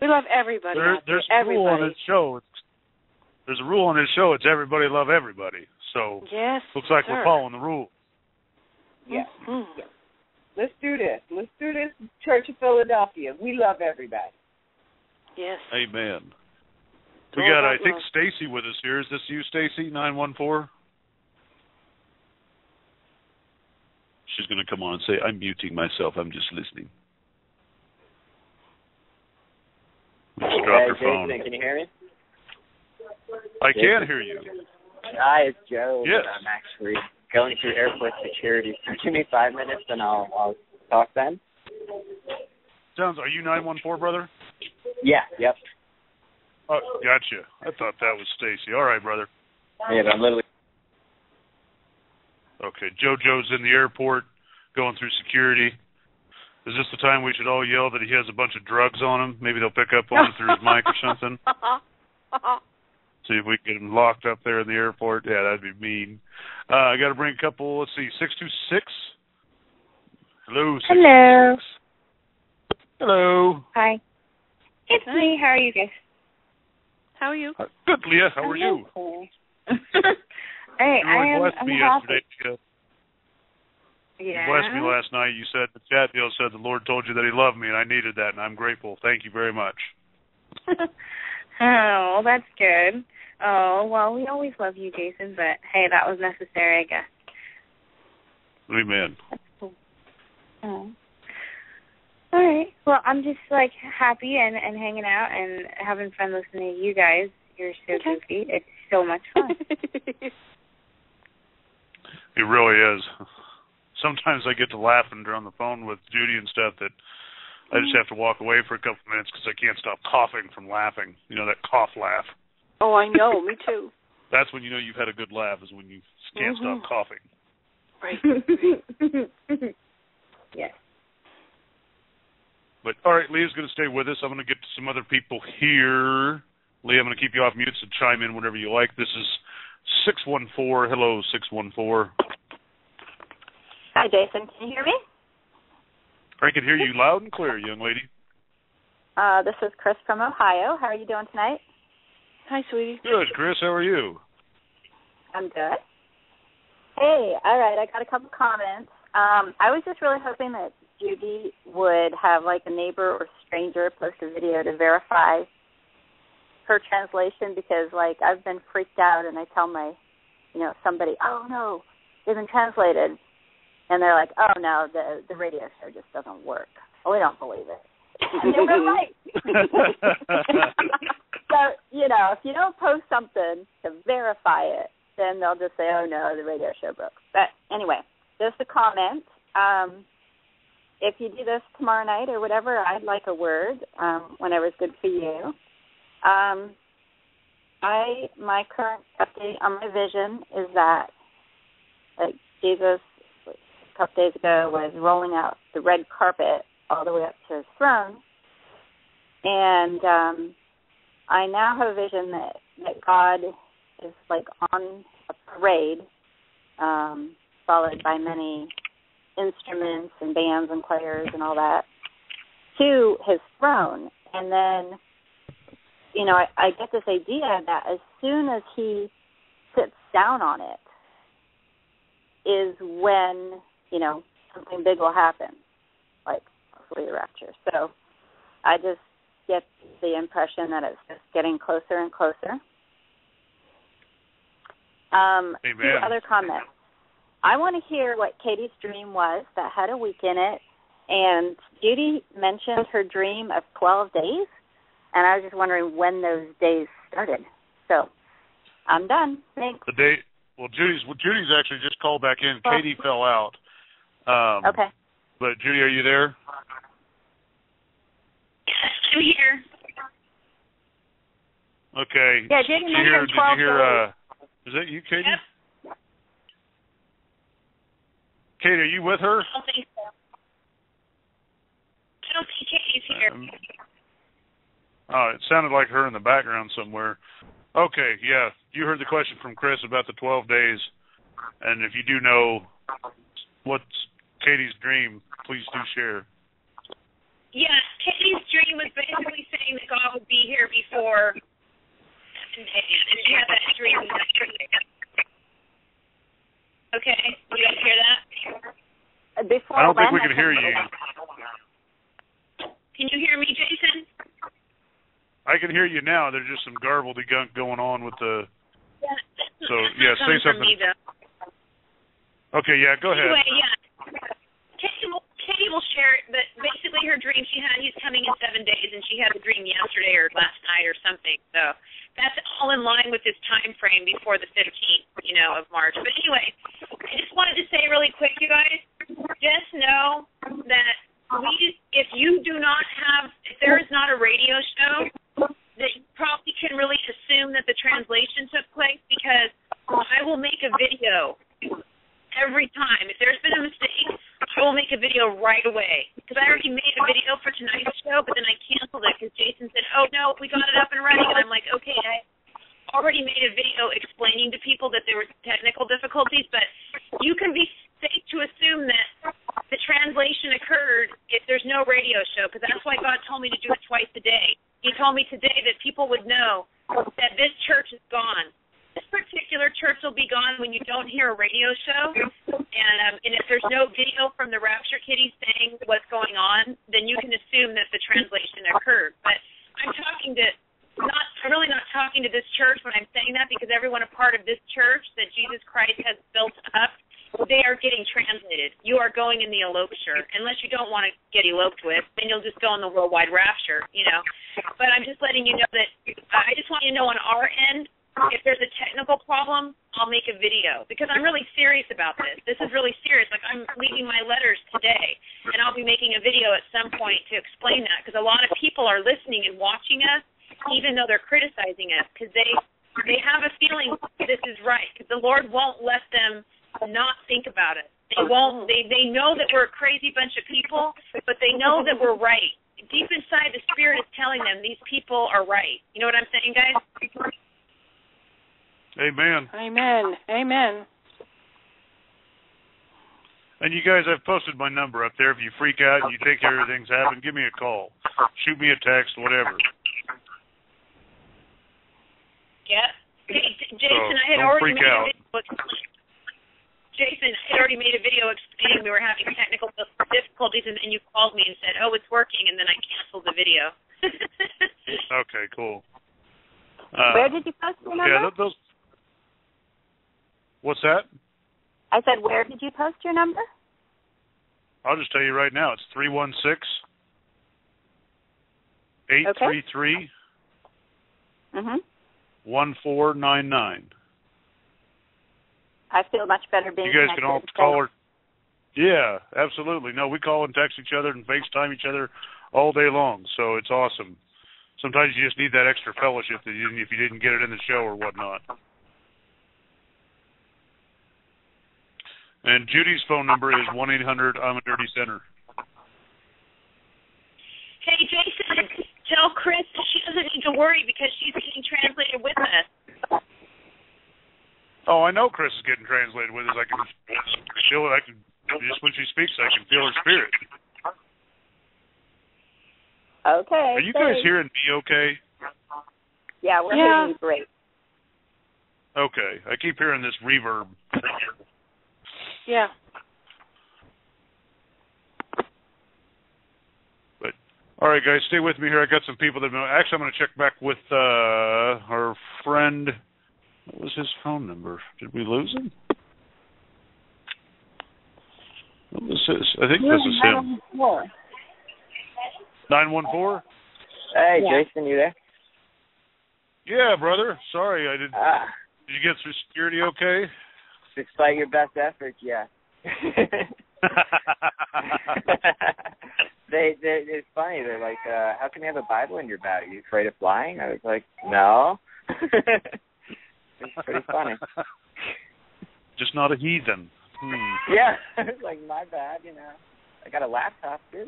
We love everybody. There, out there. there's a rule on this show. It's, there's a rule on this show. It's everybody love everybody. So Yes. looks like sir. we're following the rule. yeah. Mhm. Let's do this. Let's do this, Church of Philadelphia. We love everybody. Yes. Amen. We all got, I think, love. Stacy with us here. Is this you, Stacy? Nine one four. She's going to come on and say, "I'm muting myself. I'm just listening." We just dropped her phone. Jason, can you hear me? I can't hear you. Hi, it's Joe. Yes. I'm actually going through airport security. So give me five minutes and I'll I'll talk then. Sounds. Are you nine one four, brother? Yeah. Yep. Oh, gotcha. I thought that was Stacy. All right, brother. Yeah, I'm literally. Okay, JoJo's in the airport going through security. Is this the time we should all yell that he has a bunch of drugs on him? Maybe they'll pick up on it through his mic or something. See if we can get him locked up there in the airport. Yeah, that'd be mean. Uh, I got to bring a couple. Let's see, six two six. Hello. 626. Hello. Hello. Hi. It's Hi. me. How are you guys? How are you? Uh, Good, Leah. How are you? hey, You I am. blessed I'm me happy. yesterday. You Yeah. blessed me last night. You said the chat deal said the Lord told you that He loved me, and I needed that, and I'm grateful. Thank you very much. oh, that's good. Oh well, we always love you, Jason. But hey, that was necessary, I guess. Amen. Oh. All right. Well, I'm just like happy and and hanging out and having fun listening to you guys. You're so Okay. goofy. It's so much fun. It really is. Sometimes I get to laughing on the phone with Judy and stuff that I just mm-hmm. have to walk away for a couple minutes because I can't stop coughing from laughing. You know that cough laugh. Oh, I know. Me too. That's when you know you've had a good laugh is when you can't Mhm. stop coughing. Right. yes. But all right, Leah's going to stay with us. I'm going to get to some other people here. Leah, I'm going to keep you off mute, so chime in whenever you like. This is six one four. Hello, six one four. Hi, Jason. Can you hear me? I can hear you loud and clear, young lady. Uh, this is Chris from Ohio. How are you doing tonight? Hi, sweetie. Good, Chris. How are you? I'm good. Hey, all right. I got a couple comments. Um, I was just really hoping that Judy would have like a neighbor or stranger post a video to verify her translation because like I've been freaked out and I tell my, you know, somebody, oh no, they've been translated, and they're like, oh no, the the radio show just doesn't work. Oh, we don't believe it. And they were right. so you know, if you don't post something to verify it, then they'll just say, "Oh no, the radio show broke." But anyway, just a comment. Um, if you do this tomorrow night or whatever, I'd like a word. Um, whenever's good for you. Um, I my current update on my vision is that like Jesus a couple days ago was rolling out the red carpet all the way up to his throne, and um, I now have a vision that that God is like on a parade, um, followed by many instruments and bands and choirs and all that, to his throne. And then, you know, I, I get this idea that as soon as he sits down on it, is when, you know, something big will happen, like hopefully the rapture. So I just get the impression that it's just getting closer and closer. Um, two other comments. I want to hear what Katie's dream was that had a week in it. And Judy mentioned her dream of 12 days, and I was just wondering when those days started. So I'm done. Thanks. The day. Well, Judy's. Well, Judy's actually just called back in. Well- Katie fell out. Um, Okay. But Judy, are you there? I'm here. Okay. Yeah, Judy did you hear? mentioned Did 12 you hear? days. Uh, is that you, Katie? Katie, are you with her? I don't think so. I don't think Katie's here. Um, oh, it sounded like her in the background somewhere. Okay, yeah. You heard the question from Chris about the 12 days. And if you do know, what's Katie's dream? Please do share. Yeah, Katie's dream was basically saying that God would be here before seven days, and she had that dream yesterday. Okay, you guys hear that? Before I don't think we can hear you. Can you hear me, Jason? I can hear you now. There's just some garbled gunk going on with the. Yeah. So yeah, say something. me. Okay, yeah, go ahead. Anyway, yeah. Katie will share it, but basically her dream she had, he's coming in seven days, and she had the dream yesterday or last night or something. So that's all in line with this time frame before the 15th, you know, of March. But anyway, I just wanted to say really quick, you guys, just know that we, if you do not have, if there is not a radio show, that you probably can really assume that the translation took place because I will make a video every time. If there's been a mistake, I will make a video right away. Because I already made a video for tonight's show, but then I canceled it because Jason said, oh, no, we got it up and running. And I'm like, okay, I already made a video explaining to people that there were technical difficulties, but you can be safe to assume that the translation occurred if there's no radio show, because that's why God told me to do it twice a day. He told me today that people would know that this church is gone. This particular church will be gone when you don't hear a radio show, and um, and if there's no video from the Rapture Kitty saying what's going on, then you can assume that the translation occurred. But I'm talking to not I'm really not talking to this church when I'm saying that because everyone a part of this church that Jesus Christ has built up, they are getting translated. You are going in the elopture. Unless you don't want to get eloped with, then you'll just go in the worldwide rapture, you know. But I'm just letting you know that I just want you to know on our end, if there's a technical problem, I'll make a video because I'm really serious about this. This is really serious. Like I'm leaving my letters today, and I'll be making a video at some point to explain that because a lot of people are listening and watching us, even though they're criticizing us because they they have a feeling this is right because the Lord won't let them not think about it. They won't. They they know that we're a crazy bunch of people, but they know that we're right. Deep inside, the Spirit is telling them these people are right. You know what I'm saying, guys? Amen. Amen. Amen. And you guys, I've posted my number up there. If you freak out and you think everything's happened, give me a call, shoot me a text, whatever. Yeah. Hey, Jason, So, I had don't already freak made out. a video. Jason, I had already made a video explaining we were having technical difficulties, and then you called me and said, "Oh, it's working," and then I canceled the video. Okay, cool. Uh, Where did you post your number? Yeah, those. What's that? I said, where did you post your number? I'll just tell you right now. It's three one six eight three three Mhm. one four nine nine. I feel much better being You guys can all call her. Yeah, absolutely. No, we call and text each other and FaceTime each other all day long, so it's awesome. Sometimes you just need that extra fellowship that you if you didn't get it in the show or whatnot. And Judy's phone number is one eight hundred I'm a dirty center. hey, Jason, tell Chris that she doesn't need to worry because she's getting translated with us. Oh, I know Chris is getting translated with us. I can feel it. I can just when she speaks, I can feel her spirit. Okay. Are you guys hearing me? Okay. Yeah, we're Yeah. hearing you great. Okay. I keep hearing this reverb. Yeah. But all right, guys, stay with me here. I got some people that know. actually I'm going to check back with uh our friend. What was his phone number? Did we lose him? What was his? I think this is him. Nine one four. Hey, Yeah. Jason, you there? Yeah, brother. Sorry, I did. Ah, Did you get through security okay? Despite your best efforts, yeah. they, they, it's funny. They're like, uh, "How can you have a Bible in your bag? Are you afraid of flying?" I was like, "No." it's pretty funny. Just not a heathen. Hmm. Yeah, it's like my bad. You know, I got a laptop too.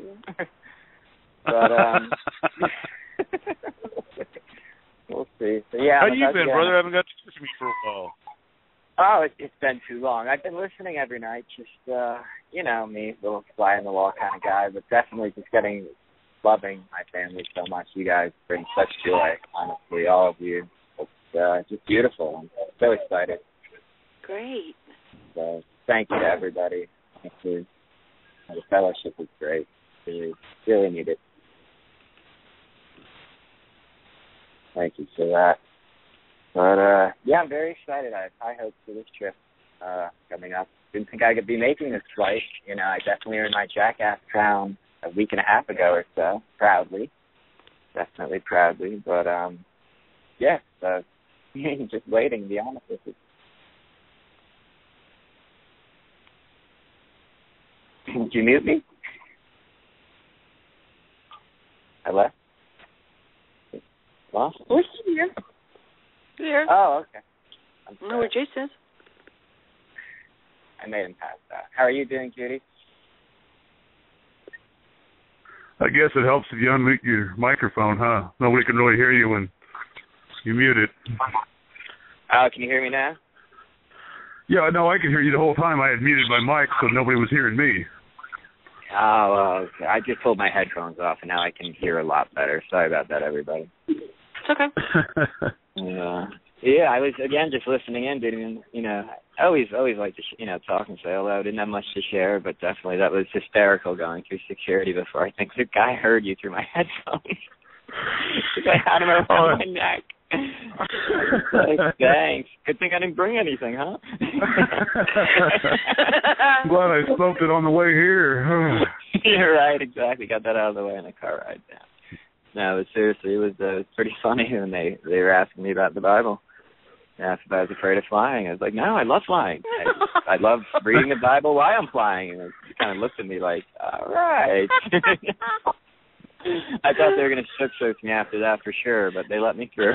but um, we'll see. So yeah, How I'm you about- been, yeah. brother? I haven't got to hear from you for a while. Oh, it, it's been too long. I've been listening every night, just uh you know me, little fly in the wall kind of guy, but definitely just getting loving my family so much. You guys bring such joy, honestly, all of you. It's uh, just beautiful. I'm so excited. Great. So thank you to everybody. Thank you. The fellowship is great. Really, really need it. Thank you for that. But uh yeah, I'm very excited. I I hope for this trip uh coming up. Didn't think I could be making this flight. You know, I definitely earned my jackass crown a week and a half ago or so, proudly. Definitely proudly. But um yeah, so just waiting to be honest with you. Did you mute me? Hello? Well, We're here. Here. Oh, okay. I'm know what Jay says. I made him pass that. How are you doing, Judy? I guess it helps if you unmute your microphone, huh? Nobody can really hear you when you mute it. Oh, can you hear me now? Yeah, no, I can hear you the whole time. I had muted my mic so nobody was hearing me. Oh, well, okay. I just pulled my headphones off and now I can hear a lot better. Sorry about that, everybody. It's okay. yeah. yeah, I was again just listening in. Didn't you know? I always, always like to sh- you know talk and say hello. I didn't have much to share, but definitely that was hysterical going through security before. I think the guy heard you through my headphones. I had him around oh. my neck. like, thanks. Good thing I didn't bring anything, huh? I'm glad I smoked it on the way here. You're right, exactly. Got that out of the way in the car ride down. No, but seriously, it was uh, it was pretty funny when they they were asking me about the Bible. They asked if I was afraid of flying. I was like, no, I love flying. I, I love reading the Bible while I'm flying. And they kind of looked at me like, all right. I thought they were going to shook shook me after that for sure, but they let me through.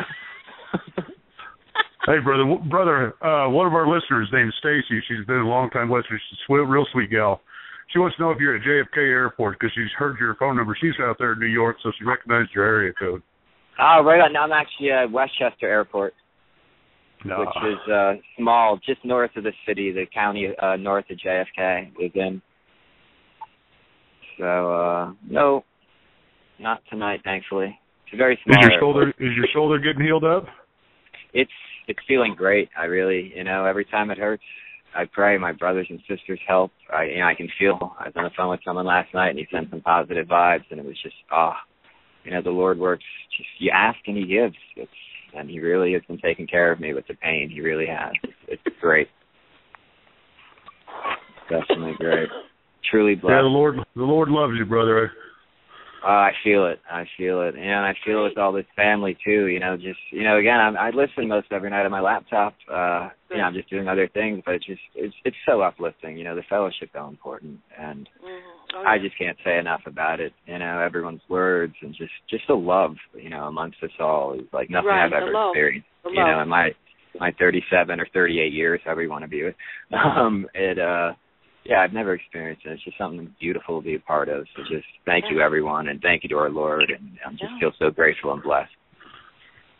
hey, brother, w- brother, uh, one of our listeners named Stacy. She's been a long time listener. She's a sweet, real sweet gal. She wants to know if you're at JFK Airport because she's heard your phone number. She's out there in New York, so she recognized your area code. Oh, right on. Now I'm actually at Westchester Airport, No. which is uh small, just north of the city, the county uh north of JFK is in. So uh no, not tonight, thankfully. It's a very Is your airport. shoulder is your shoulder getting healed up? It's it's feeling great. I really, you know, every time it hurts, I pray my brothers and sisters help. I you know, I can feel I was on the phone with someone last night and he sent some positive vibes and it was just ah you know, the Lord works just you ask and he gives. It's and he really has been taking care of me with the pain. He really has. It's, it's great. Definitely great. Truly blessed. Yeah, the Lord the Lord loves you, brother. Uh, I feel it. I feel it, and I feel it with all this family too. You know, just you know, again, I'm, I listen most every night on my laptop. Uh, you know, I'm just doing other things, but it's just it's it's so uplifting. You know, the fellowship so important, and Oh, I just can't say enough about it. You know, everyone's words and just just the love. You know, amongst us all is like nothing Right, I've ever love. experienced. The You know, in my my 37 or 38 years, however you want to view it. Um, it uh yeah, I've never experienced it. It's just something beautiful to be a part of. So just thank you, everyone, and thank you to our Lord. And I just Yeah. feel so grateful and blessed.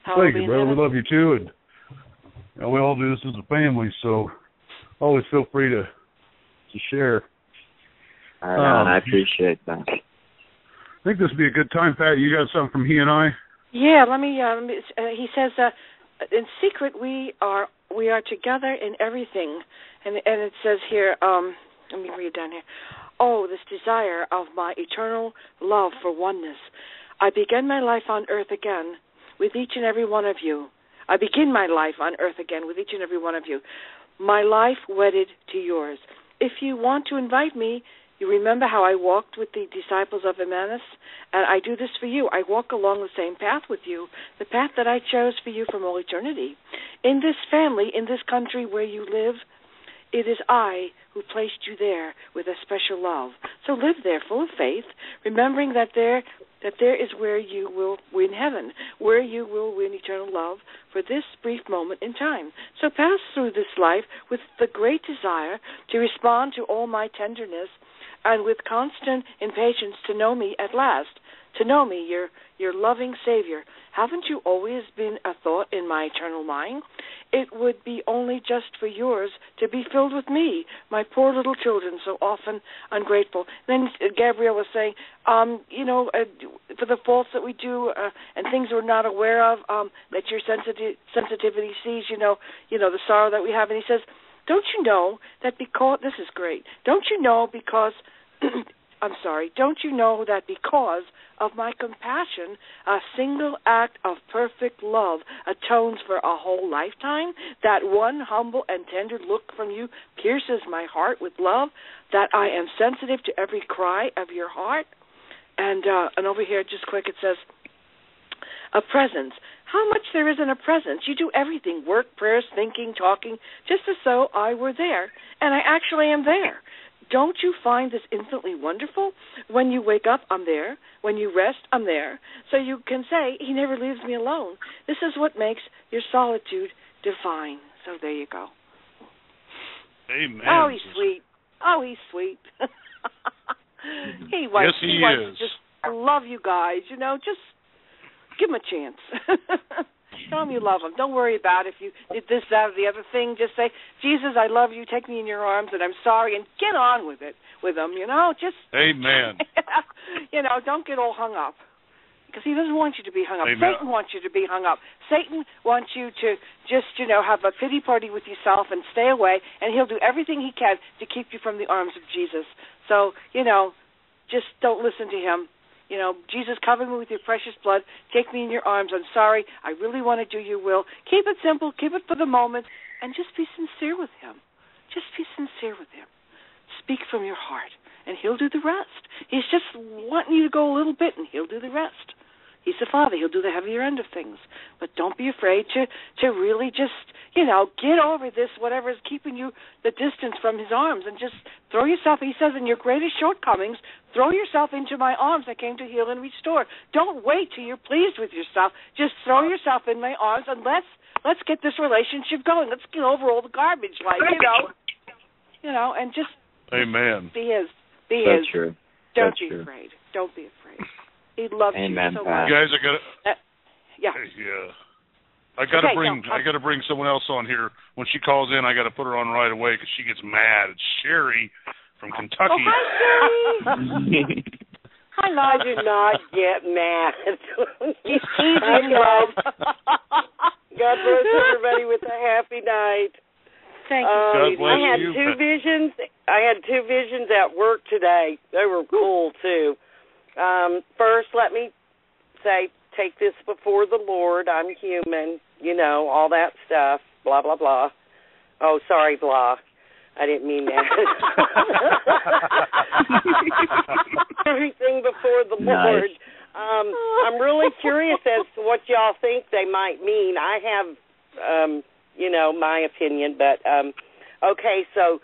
Thank you, brother. We love you too, and you know, we all do this as a family. So always feel free to to share. All right, Um, I appreciate that. I think this would be a good time, Pat. You got something from he and I? Yeah, let me. Uh, let me uh, he says, uh, in secret we are we are together in everything, and and it says here. Um, let me read down here. Oh, this desire of my eternal love for oneness. I begin my life on earth again with each and every one of you. I begin my life on earth again with each and every one of you. My life wedded to yours. If you want to invite me, you remember how I walked with the disciples of Emmaus? And I do this for you. I walk along the same path with you, the path that I chose for you from all eternity. In this family, in this country where you live, it is I who placed you there with a special love. So live there full of faith, remembering that there that there is where you will win heaven, where you will win eternal love for this brief moment in time. So pass through this life with the great desire to respond to all my tenderness and with constant impatience to know me at last. To know me, your your loving Savior. Haven't you always been a thought in my eternal mind? It would be only just for yours to be filled with me, my poor little children, so often ungrateful. Then Gabrielle was saying, um, you know, uh, for the faults that we do uh, and things we're not aware of, um, that your sensitivity sensitivity sees, you know, you know the sorrow that we have. And he says, don't you know that because this is great? Don't you know because I'm sorry, don't you know that because of my compassion, a single act of perfect love atones for a whole lifetime? That one humble and tender look from you pierces my heart with love? That I am sensitive to every cry of your heart? And uh, and over here, just quick, it says, a presence. How much there is in a presence. You do everything work, prayers, thinking, talking, just as though I were there. And I actually am there. Don't you find this infinitely wonderful? When you wake up, I'm there. When you rest, I'm there. So you can say, He never leaves me alone. This is what makes your solitude divine. So there you go. Amen. Oh, he's sweet. Oh, he's sweet. he wants, Yes, he he wants is. to just love you guys. You know, just give him a chance. Tell him you love him. Don't worry about if you did this, that, or the other thing. Just say, Jesus, I love you. Take me in your arms, and I'm sorry, and get on with it with him. You know, just Amen. you know, don't get all hung up because he doesn't want you to be hung up. Amen. Satan wants you to be hung up. Satan wants you to just, you know, have a pity party with yourself and stay away, and he'll do everything he can to keep you from the arms of Jesus. So, you know, just don't listen to him. You know, Jesus, cover me with your precious blood. Take me in your arms. I'm sorry. I really want to do your will. Keep it simple. Keep it for the moment, and just be sincere with him. Just be sincere with him. Speak from your heart, and he'll do the rest. He's just wanting you to go a little bit, and he'll do the rest. He's the Father. He'll do the heavier end of things. But don't be afraid to to really just you know get over this whatever is keeping you the distance from His arms and just throw yourself. He says in your greatest shortcomings, throw yourself into my arms. I came to heal and restore. Don't wait till you're pleased with yourself. Just throw yourself in my arms and let's let's get this relationship going. Let's get over all the garbage, like you know, you know, and just Amen. be His. Be So His. true. Don't so be true. afraid. Don't be afraid. He loves Amen, you so much. You guys, I got Uh, yeah. Yeah. I got to Okay, bring no, I got to bring someone else on here. When she calls in, I got to put her on right away because she gets mad. It's Sherry from Kentucky. Oh, hi, Sherry. Hi, I do not get mad. He's teasing, Okay. love. God bless everybody with a happy night. Thank you. Um, God bless I had you. two visions. I had two visions at work today. They were cool too. Um, first, let me say, take this before the Lord. I'm human. You know all that stuff. Blah blah blah. Oh, sorry, blah. I didn't mean that. Everything before the Nice. Lord. Um, I'm really curious as to what y'all think they might mean. I have, um, you know, my opinion, but um, okay. So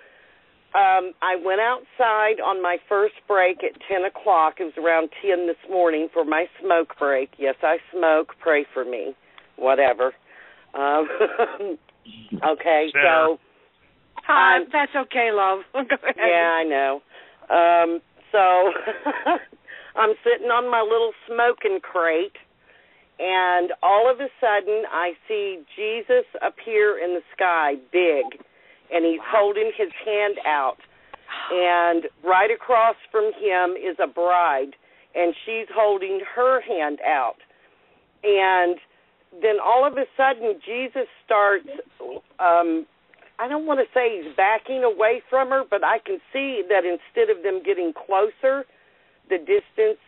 um, I went outside on my first break at ten o'clock. It was around ten this morning for my smoke break. Yes, I smoke. Pray for me. Whatever. Um, okay, so Hi, I'm- that's okay, love. Go ahead. yeah, I know. Um, so I'm sitting on my little smoking crate, and all of a sudden I see Jesus appear in the sky, big, and he's holding his hand out. And right across from him is a bride, and she's holding her hand out. And then all of a sudden, Jesus starts um, I don't want to say he's backing away from her, but I can see that instead of them getting closer, the distance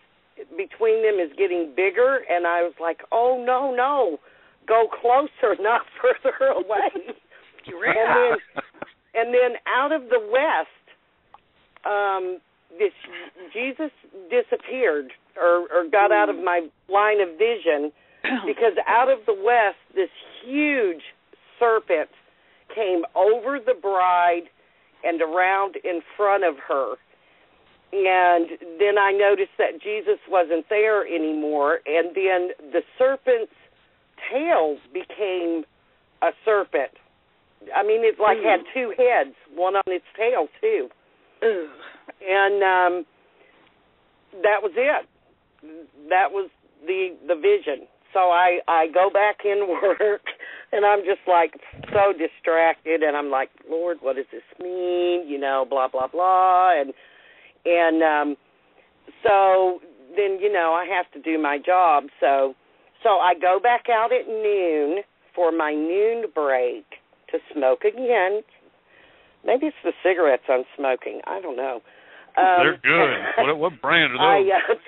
between them is getting bigger. And I was like, oh, no, no, go closer, not further away. And then, and then out of the west, um, this Jesus disappeared or, or got out of my line of vision because out of the west, this huge serpent came over the bride and around in front of her. And then I noticed that Jesus wasn't there anymore. And then the serpent's tail became a serpent. I mean, it like had two heads, one on its tail too. And um that was it. that was the the vision. So I I go back in work and I'm just like so distracted and I'm like, Lord, what does this mean? You know, blah blah blah and and um so then you know I have to do my job. So so I go back out at noon for my noon break to smoke again. Maybe it's the cigarettes I'm smoking. I don't know. Um, They're good. what what brand are I, those?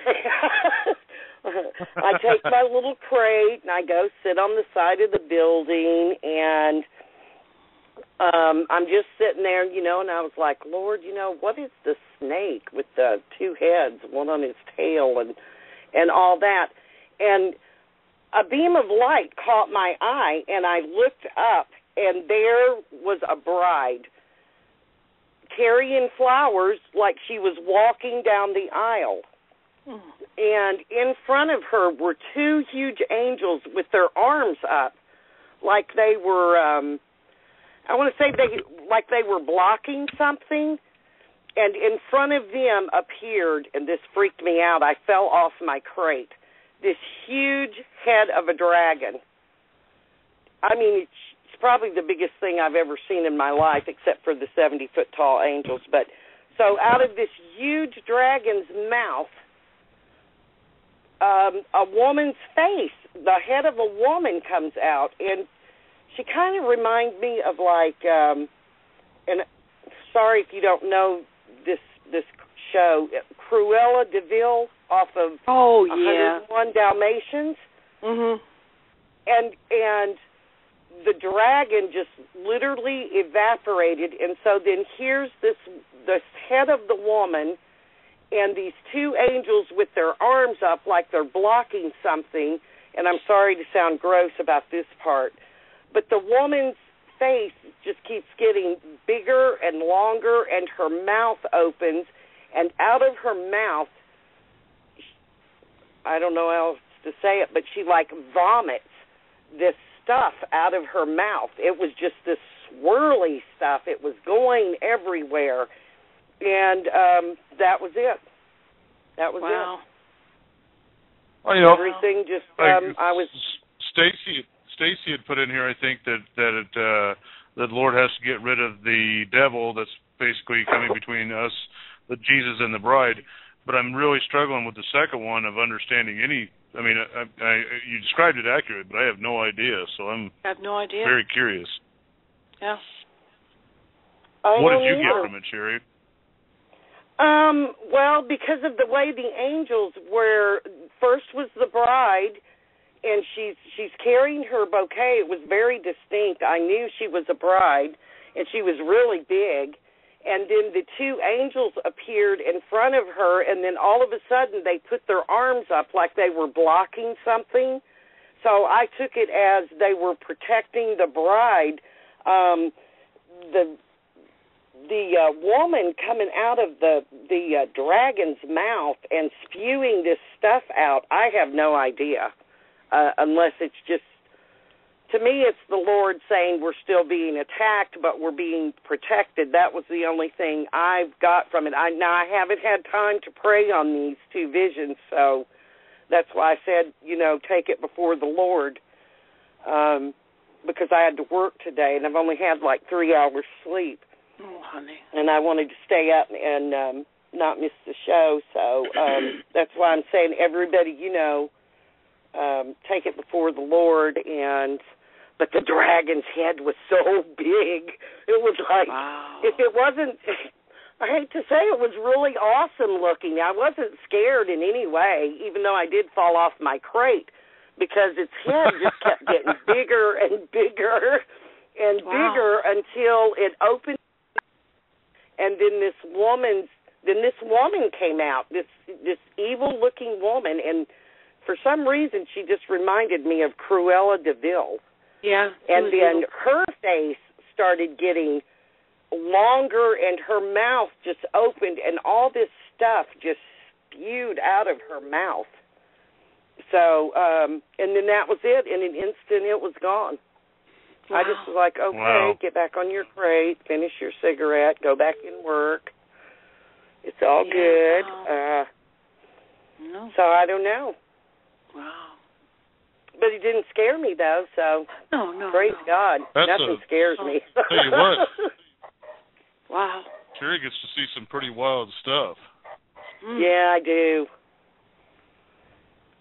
uh, I take my little crate and I go sit on the side of the building and um I'm just sitting there, you know, and I was like, Lord, you know, what is the snake with the two heads, one on his tail and and all that. And a beam of light caught my eye and I looked up and there was a bride carrying flowers like she was walking down the aisle. And in front of her were two huge angels with their arms up like they were um I want to say they like they were blocking something and in front of them appeared and this freaked me out. I fell off my crate. This huge head of a dragon. I mean, it's, probably the biggest thing I've ever seen in my life except for the 70 foot tall angels, but so out of this huge dragon's mouth um a woman's face, the head of a woman comes out and she kind of reminds me of like um and sorry if you don't know this this show Cruella de Vil off of Oh yeah. 101 Dalmatians Mhm. and and the dragon just literally evaporated. And so then here's this this head of the woman and these two angels with their arms up like they're blocking something. And I'm sorry to sound gross about this part but the woman's face just keeps getting bigger and longer and her mouth opens. And out of her mouth I don't know how else to say it but she like vomits this stuff out of her mouth. It was just this swirly stuff. It was going everywhere. And um that was it. That was Wow. Well, you it know, everything just um I was Stacy Stacy had put in here I think that that it uh that the Lord has to get rid of the devil that's basically coming between us, the Jesus and the bride. But I'm really struggling with the second one of understanding any I mean I, I you described it accurately, but I have no idea, so I'm I have no idea. very curious. yeah. I what did you get from it, Sherry? Um, well, because of the way the angels were first was the bride and she's she's carrying her bouquet. It was very distinct. I knew she was a bride and she was really big. And then the two angels appeared in front of her and then all of a sudden they put their arms up like they were blocking something. So I took it as they were protecting the bride. Um the the uh, woman coming out of the the uh, dragon's mouth and spewing this stuff out i have no idea uh, unless it's just to me it's the lord saying we're still being attacked but we're being protected that was the only thing i've got from it i now i haven't had time to pray on these two visions so that's why i said you know take it before the lord um because i had to work today and i've only had like 3 hours sleep Oh, honey. and I wanted to stay up and um not miss the show. So um that's why I'm saying everybody, you know, um take it before the Lord and but the dragon's head was so big. It was like Wow. if it wasn't I hate to say it was really awesome looking. I wasn't scared in any way, even though I did fall off my crate because its head just kept getting bigger and bigger and Wow. bigger until it opened and then this woman's then this woman came out this this evil looking woman and for some reason she just reminded me of Cruella de Vil Yeah. and then little- her face started getting longer and her mouth just opened and all this stuff just spewed out of her mouth so um and then that was it in an instant it was gone I just was like, okay, Wow. get back on your crate, finish your cigarette, go back and work. It's all Yeah. good. Uh No. So I don't know. Wow. But it didn't scare me though, so No, no. praise no. God. That's Nothing a- scares me. Tell you what. Wow. Sherry gets to see some pretty wild stuff. Mm. yeah, I do.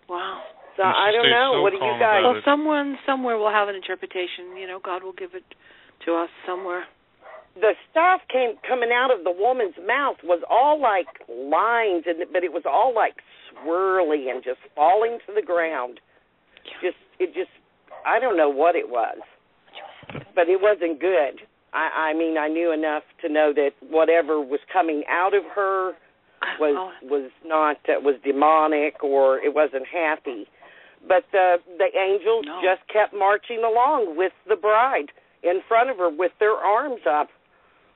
Wow. So she I don't know. so what do you guys? about Well, someone somewhere will have an interpretation. You know, God will give it to us somewhere. the stuff came coming out of the woman's mouth was all like lines and but it was all like swirly and just falling to the ground just it just i don't know what it was but it wasn't good i i mean i knew enough to know that whatever was coming out of her was Oh, was not uh, was demonic or it wasn't happy but the the angels No. just kept marching along with the bride in front of her with their arms up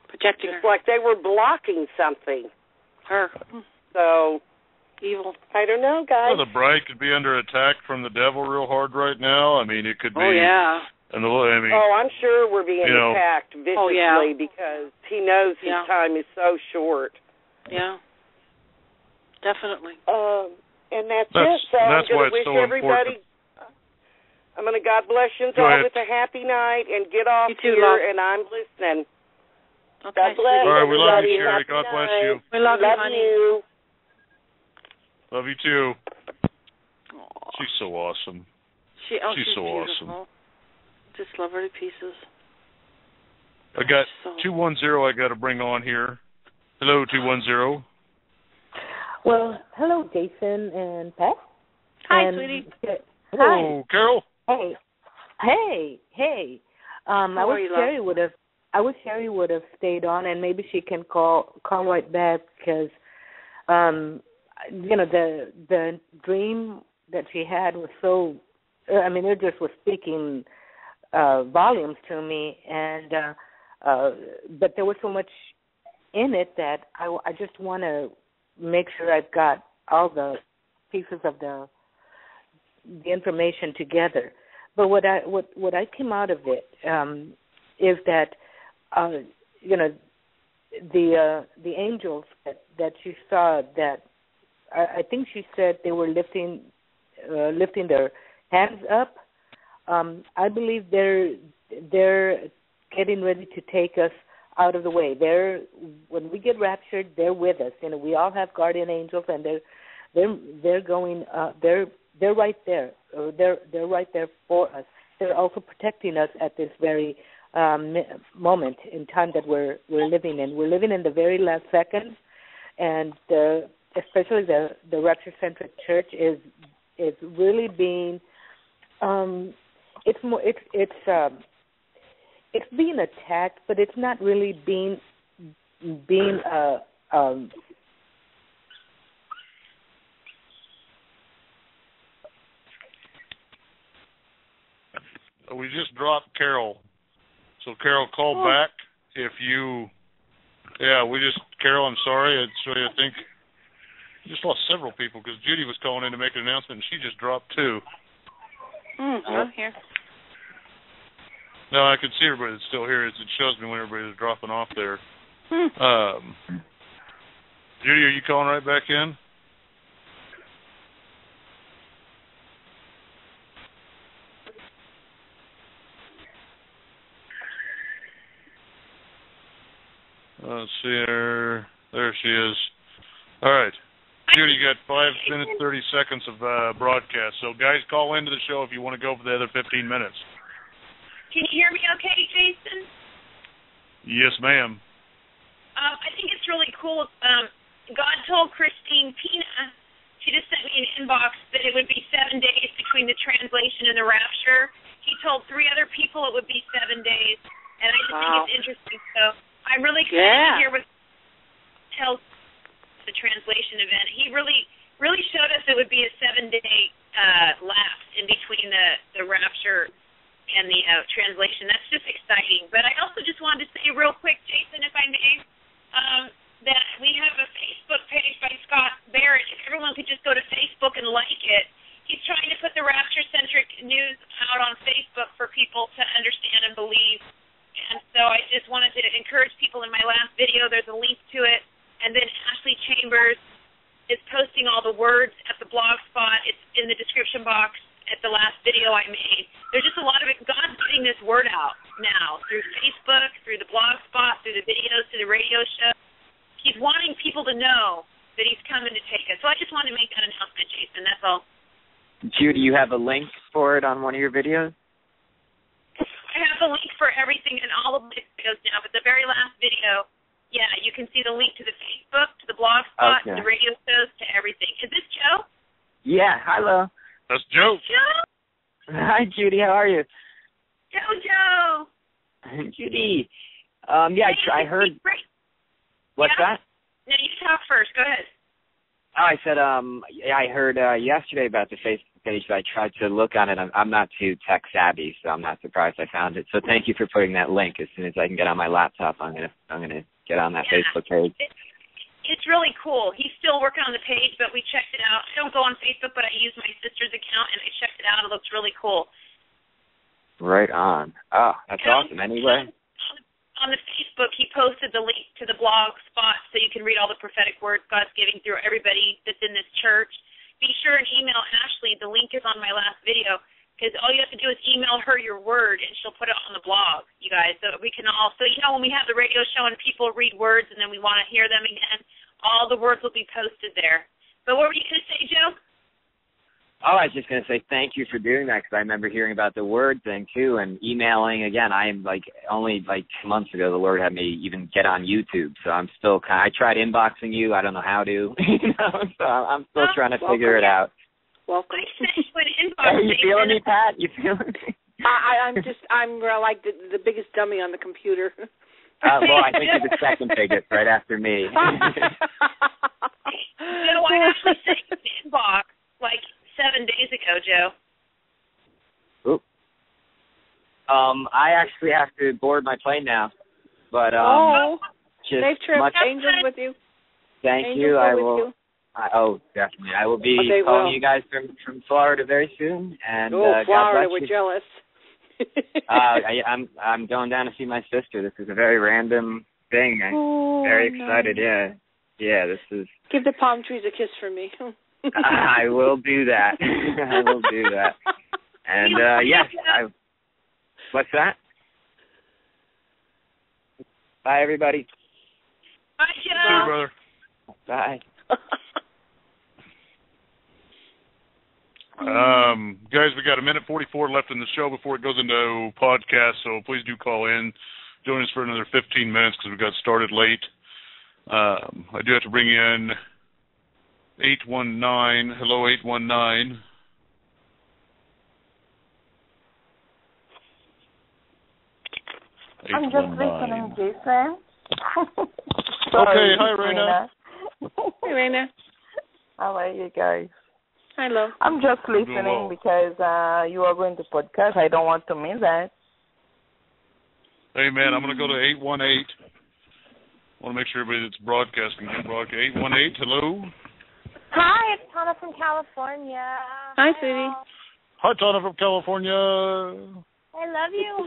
protecting just her. like they were blocking something. Her. So Evil. I don't know, guys. Well, the bride could be under attack from the devil real hard right now. I mean, it could be. Oh yeah. And the I mean, oh, I'm sure we're being you know- attacked viciously Oh, yeah. because he knows his Yeah. time is so short. Yeah. Definitely. Um, and that's, That's- it. So and I'm that's going why to it's wish so everybody. I'm going to God bless you Go all ahead. with a happy night and get off You too, here. love. And I'm listening. Okay. God bless All right, we love you. Sherry. Happy God bless night. you. We love you, honey. you. Love you too. Aw. She's so awesome. She, oh, she's she's so beautiful. awesome. Just love her to pieces. I got So- two one zero. I got to bring on here. Hello, two one zero. Well, hello, Jason and Pat. Hi, and, sweetie. Hello, Carol. Hey, hey, hey. Um, I How are wish you. Sherry would have. I wish Sherry would have stayed on, and maybe she can call call right back because, um, you know, the the dream that she had was so. I mean, it just was speaking uh volumes to me, and uh, uh, but there was so much in it that I I just want to make sure I've got all the pieces of the the information together. But what I what what I came out of it um, is that uh, you know the uh, the angels that that you saw that I, I think she said they were lifting uh, lifting their hands up. Um, I believe they're they're getting ready to take us out of the way. They're when we get raptured, they're with us. You know, we all have guardian angels, and they're they're they're going. Uh, they're they're right there. Uh, they're they're right there for us. They're also protecting us at this very um, moment in time that we're we're living in. We're living in the very last seconds, and especially the the rapture centric church is is really being um it's more it's it's um it's being attacked but it's not really being being uh um We just dropped Carol. So Carol, call Oh. back if you. Yeah, we just Carol. I'm sorry. It's I think just lost several people because Judy was calling in to make an announcement and she just dropped too. Mm, I'm here. No, I can see everybody that's still here. It shows me when everybody's dropping off there. Hmm. Um, Judy, are you calling right back in? Let's see her. There she is. All right. Judy, you got five minutes, 30 seconds of uh, broadcast. So, guys, call into the show if you want to go for the other 15 minutes. Can you hear me okay, Jason? Yes, ma'am. Um, I think it's really cool. Um, God told Christine Pina, she just sent me an inbox that it would be seven days between the translation and the rapture. He told three other people it would be seven days, and I just Wow. think it's interesting. So I'm really excited Yeah. to hear what he tells the translation event. He really, really showed us it would be a seven-day uh, lapse in between the the rapture and the uh, translation. That's just exciting. But I also just wanted to say real quick, Jason, if I may, um, that we have a Facebook page by Scott Barrett. If everyone could just go to Facebook and like it. He's trying to put the rapture centric news out on Facebook for people to understand and believe. And so I just wanted to encourage people in my last video, there's a link to it. And then Ashley Chambers is posting all the words at the blog spot. It's in the description box at the last video I made. There's just a lot of it. God's getting this word out now through Facebook, through the blog spot, through the videos, through the radio show. He's wanting people to know that he's coming to take us. So I just wanted to make that announcement, Jason. That's all. Judy, you have a link for it on one of your videos? I have a link for everything in all of my videos now, but the very last video, yeah, you can see the link to the Facebook, to the blog spot, Okay. to the radio shows, to everything. Is this Joe? Yeah, hello. That's Joe. Joe? Hi, Judy. How are you? Joe, Joe. Judy. Um, yeah, I, tr- I heard. Great. What's Yeah. that? No, you talk first. Go ahead. Oh, I said, um, I heard uh, yesterday about the Facebook page. But I tried to look on it. I'm, I'm not too tech savvy, so I'm not surprised I found it. So thank you for putting that link. As soon as I can get on my laptop, I'm gonna I'm gonna get on that Yeah. Facebook page. It's really cool. He's still working on the page, but we checked it out. I don't go on Facebook, but I use my sister's account, and I checked it out. It looks really cool. Right on. Oh, that's And awesome. Anyway, On the Facebook, he posted the link to the blog spot so you can read all the prophetic words God's giving through everybody that's in this church. Be sure and email Ashley. The link is on my last video because all you have to do is email her your word and she'll put it on the blog, you guys. So we can all, so you know, when we have the radio show and people read words and then we want to hear them again, all the words will be posted there. But what were you going to say, Joe? Oh, I was just gonna say thank you for doing that because I remember hearing about the word thing too and emailing again. I am like only like two months ago the Lord had me even get on YouTube, so I'm still kind. I tried inboxing you. I don't know how to, you know. So I'm still oh, trying to figure it out. Welcome. I sent you an inbox. Hey, you Jason. feeling me, Pat? You feeling me? I, I- I'm just I'm uh, like the, the biggest dummy on the computer. Uh, well, I think you're the second biggest, right after me. No, I actually sent you an inbox like seven days ago, Joe. Oop. Um, I actually have to board my plane now, but um, oh, just safe trip. much. Angels with you. Thank Angels you. I will. you. I, oh, definitely. I will be calling will. you guys from from Florida very soon, and oh, uh, Florida, God we're bless you. jealous. uh, I, I'm I'm going down to see my sister. This is a very random thing. I'm Oh, very nice. excited. Yeah, yeah. This is. Give the palm trees a kiss for me. I will do that. I will do that. And uh yes, I. What's that? Bye, everybody. Bye, See you, brother. Bye. Um, guys, we got a minute 44 left in the show before it goes into podcast, so please do call in. Join us for another 15 minutes because we got started late. Um, I do have to bring in 819. Hello, 819. I'm just listening, Jason. Okay, hi, Raina. Hey, Raina. How are you guys? Hello. I'm just listening well. because uh you are going to podcast. I don't want to miss that. Hey, man, I'm going to go to 818. want to make sure everybody that's broadcasting can broadcast. 818, hello. Hi, it's Tana from California. Hi, sweetie. Hi, Tana from California. I love you.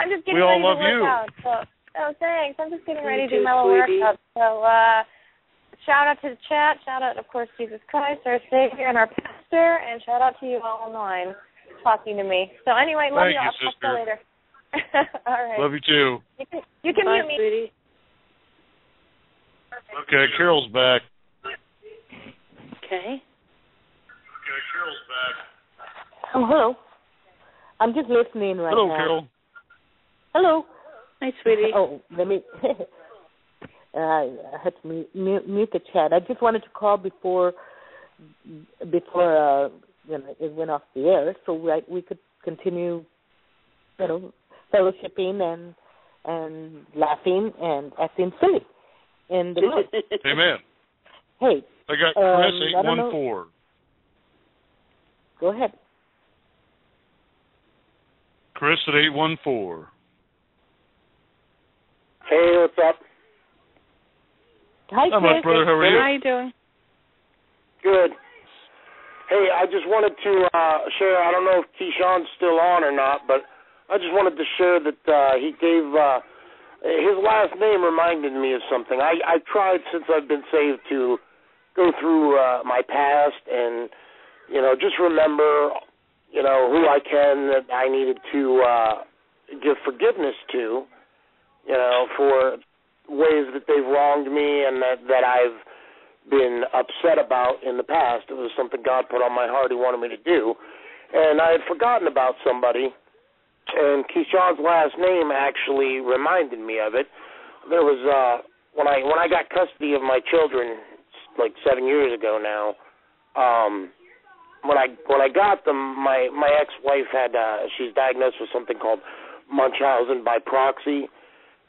I'm just getting We all ready love to work you. out. So, oh, thanks. I'm just getting ready to do my little workout. So, uh, shout out to the chat. Shout out, of course, Jesus Christ, our Savior, and our pastor. And shout out to you all online talking to me. So, anyway, love Thank you. you, I'll talk to you later. all right. Love you too. You can, you can Bye, mute me. sweetie. Okay, Carol's back. Okay. Okay, Carol's back. Oh, hello. I'm just listening right Hello, now. Hello, Carol. Hello. Hi, sweetie. Oh, let me. uh, I had to mute, mute, mute the chat. I just wanted to call before before uh, you know it went off the air, so we we could continue, you know, fellowshipping and and laughing and acting silly in the Lord. Amen. hey, I got Um, Chris I 814. go ahead. Chris at 814. Hey, what's up? Hi, How much, brother? How are you? How you doing? Good. Hey, I just wanted to uh share. I don't know if Keyshawn's still on or not, but I just wanted to share that uh he gave uh his last name reminded me of something. I I tried since I've been saved to go through uh, my past and you know just remember you know who I can that I needed to uh, give forgiveness to, you know, for ways that they've wronged me and that that I've been upset about in the past. It was something God put on my heart He wanted me to do, and I had forgotten about somebody and Keyshawn's last name actually reminded me of it. There was uh when I when I got custody of my children like seven years ago now, um when I when I got them my my ex wife had uh she's diagnosed with something called Munchausen by proxy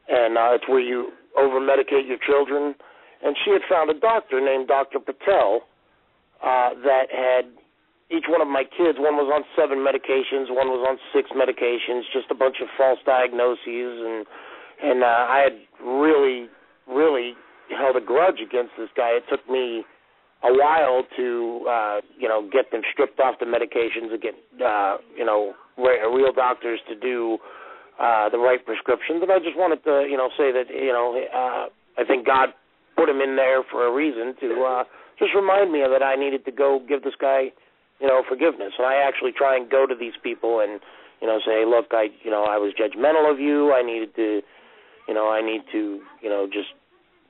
and uh it's where you over medicate your children and she had found a doctor named Dr. Patel uh that had each one of my kids, one was on seven medications, one was on six medications, just a bunch of false diagnoses, and and uh, I had really, really held a grudge against this guy. It took me a while to, uh, you know, get them stripped off the medications and get, uh, you know, real doctors to do uh, the right prescriptions. And I just wanted to, you know, say that, you know, uh, I think God put him in there for a reason to uh, just remind me that I needed to go give this guy you know, forgiveness. And I actually try and go to these people and, you know, say, look, I, you know, I was judgmental of you. I needed to, you know, I need to, you know, just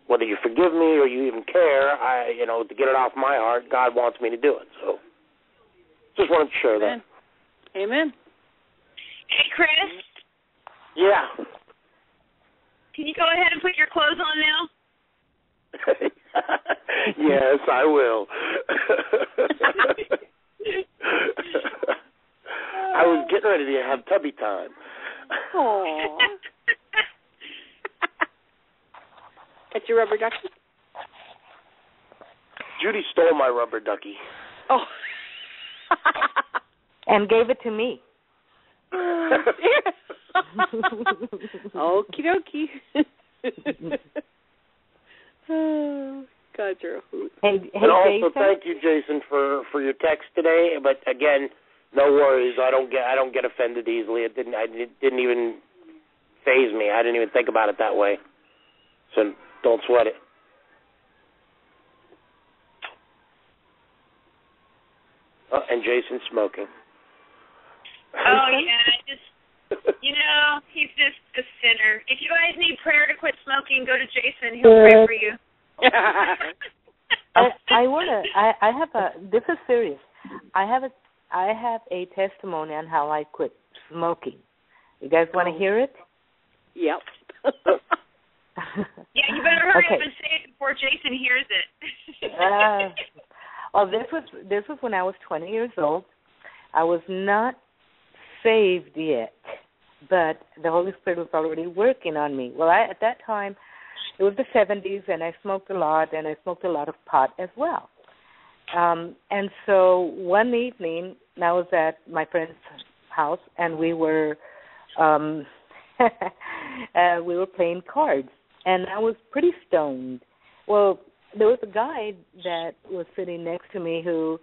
whether you forgive me or you even care, I, you know, to get it off my heart, God wants me to do it. So, just wanted to share Amen. that. Amen. Hey, Chris. Yeah. Can you go ahead and put your clothes on now? yes, I will. I was getting ready to have tubby time. Aww. That's your rubber ducky? Judy stole my rubber ducky. Oh. and gave it to me. Okie dokie. oh, God, you're a hoot. Hey, hey, and also Jason? thank you, Jason, for for your text today. But again, no worries. I don't get I don't get offended easily. It didn't I it didn't even faze me. I didn't even think about it that way. So don't sweat it. Oh, and Jason's smoking. Oh yeah, just you know, he's just a sinner. If you guys need prayer to quit smoking, go to Jason. He'll pray for you. I, I wanna. I I have a. This is serious. I have a. I have a testimony on how I quit smoking. You guys want to hear it? Yep. yeah, you better hurry Okay. up and say it before Jason hears it. uh, well, this was this was when I was 20 years old. I was not saved yet, but the Holy Spirit was already working on me. Well, I, at that time, it was the 70s, and I smoked a lot, and I smoked a lot of pot as well. Um, and so one evening, I was at my friend's house, and we were um, uh, we were playing cards, and I was pretty stoned. Well, there was a guy that was sitting next to me who,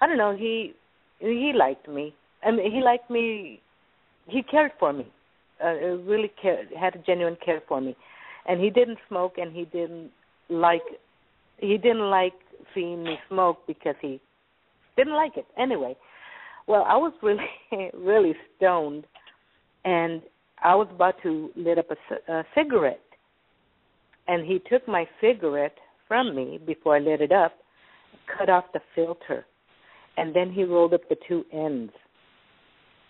I don't know, he he liked me. Mean, he liked me. He cared for me. Uh, really cared, had a genuine care for me, and he didn't smoke, and he didn't like he didn't like seeing me smoke because he didn't like it anyway. Well, I was really really stoned, and I was about to lit up a, a cigarette, and he took my cigarette from me before I lit it up, cut off the filter, and then he rolled up the two ends,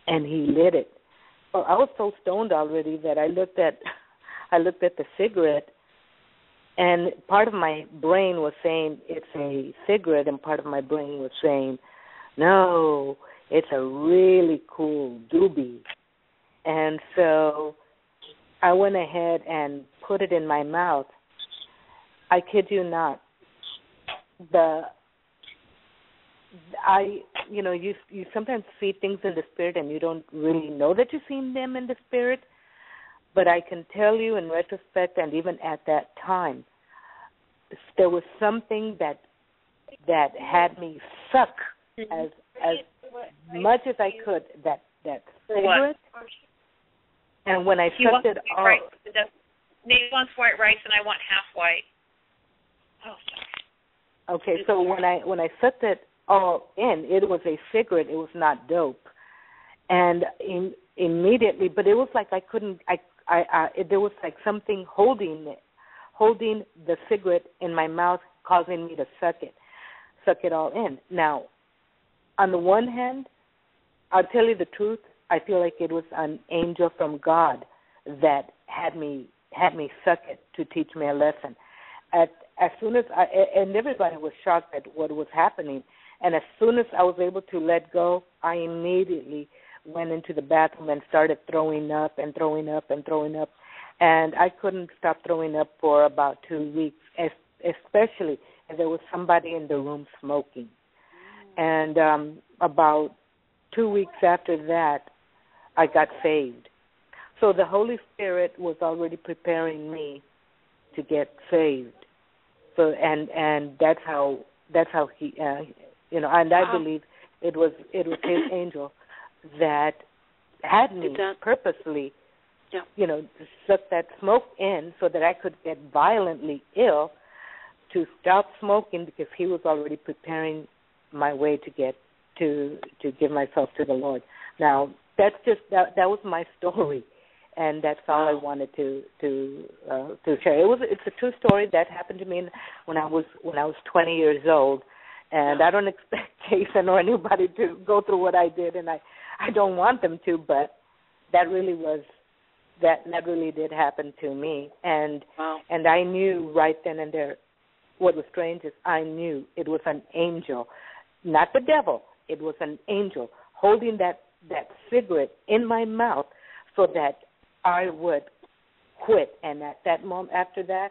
and he lit it. Well, I was so stoned already that I looked at I looked at the cigarette, and part of my brain was saying it's a cigarette, and part of my brain was saying, no, it's a really cool doobie. And so I went ahead and put it in my mouth. I kid you not. The I you know you you sometimes see things in the spirit and you don't really know that you've seen them in the spirit, but I can tell you in retrospect and even at that time, there was something that that had me suck mm-hmm. as as much as I could that that cigarette. And when I sucked it off, right. Nate wants white rice and I want half white. Oh, sorry. Okay, so when I when I set that Oh, all in, it was a cigarette. It was not dope, and in, immediately, but it was like I couldn't. I I, I it, there was like something holding it, holding the cigarette in my mouth, causing me to suck it, suck it all in. Now, on the one hand, I'll tell you the truth. I feel like it was an angel from God that had me had me suck it to teach me a lesson. At as soon as I and everybody was shocked at what was happening, and as soon as I was able to let go, I immediately went into the bathroom and started throwing up and throwing up and throwing up, and I couldn't stop throwing up for about two weeks, especially if there was somebody in the room smoking. And um about two weeks after that, I got saved. So the Holy Spirit was already preparing me to get saved. So and and that's how that's how he uh, you know and I believe it was it was his angel that had me purposely yeah. you know suck that smoke in so that I could get violently ill to stop smoking because he was already preparing my way to get to to give myself to the Lord. Now that's just that that was my story and that's all I wanted to to uh, to share. It was it's a true story that happened to me when I was when I was 20 years old, and I don't expect Jason or anybody to go through what I did, and I I don't want them to, but that really was that that really did happen to me, and wow. and I knew right then and there. What was strange is I knew it was an angel, not the devil. It was an angel holding that that cigarette in my mouth so that I would quit. And at that moment, after that,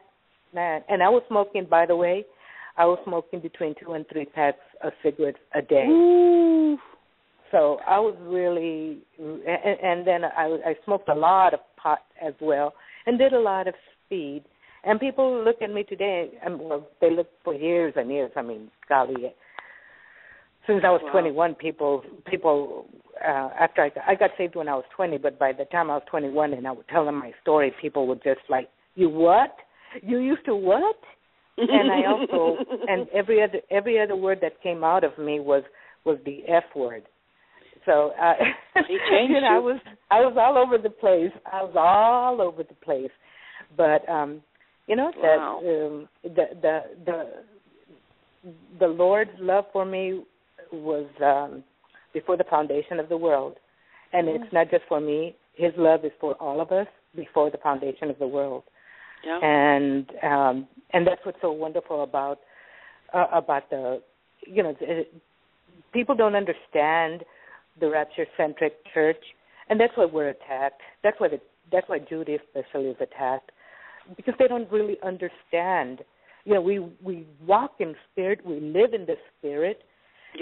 man, and I was smoking. By the way, I was smoking between two and three packs of cigarettes a day. Ooh. So I was really, and, and then I, I smoked a lot of pot as well, and did a lot of speed. And people look at me today, and well, they look for years and years. I mean, golly, since I was Wow. 21, people people uh, after I got, I got saved when I was 20, but by the time I was 21 and I would tell them my story, people would just like, "You what? You used to what?" And I also and every other every other word that came out of me was was the F word. So uh, you know, I was I was all over the place. I was all over the place. But um you know that Wow. um the the the the Lord's love for me was um before the foundation of the world. And it's not just for me. His love is for all of us before the foundation of the world Yeah. and um and that's what's so wonderful about uh, about the you know the, people don't understand the rapture centric church and that's why we're attacked. That's why the that's why Judy especially is attacked because they don't really understand. You know we we walk in spirit we live in the spirit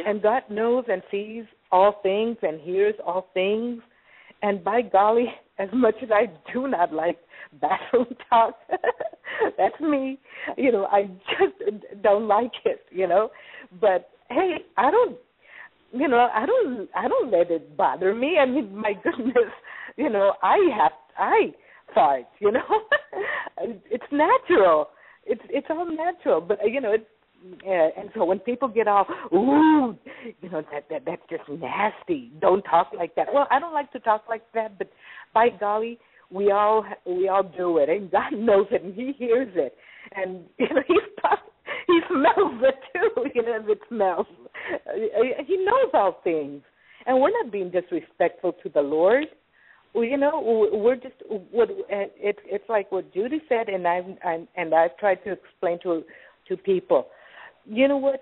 and God knows and sees all things and hears all things. And by golly, as much as I do not like bathroom talk, that's me. You know, I just don't like it. You know, but hey, I don't. You know, I don't. I don't let it bother me. I mean, my goodness. You know, I have. I fart. You know, it's natural. It's it's all natural. But you know, it's yeah, and so when people get all, ooh, you know that that that's just nasty. Don't talk like that. Well, I don't like to talk like that, but by golly, we all we all do it, and God knows it, and He hears it, and you know He's He smells it too. You know, it smells, Uh, He knows all things, and we're not being disrespectful to the Lord. You know, we're just what it's it's like what Judy said, and I've I'm, and I've tried to explain to to people you know what?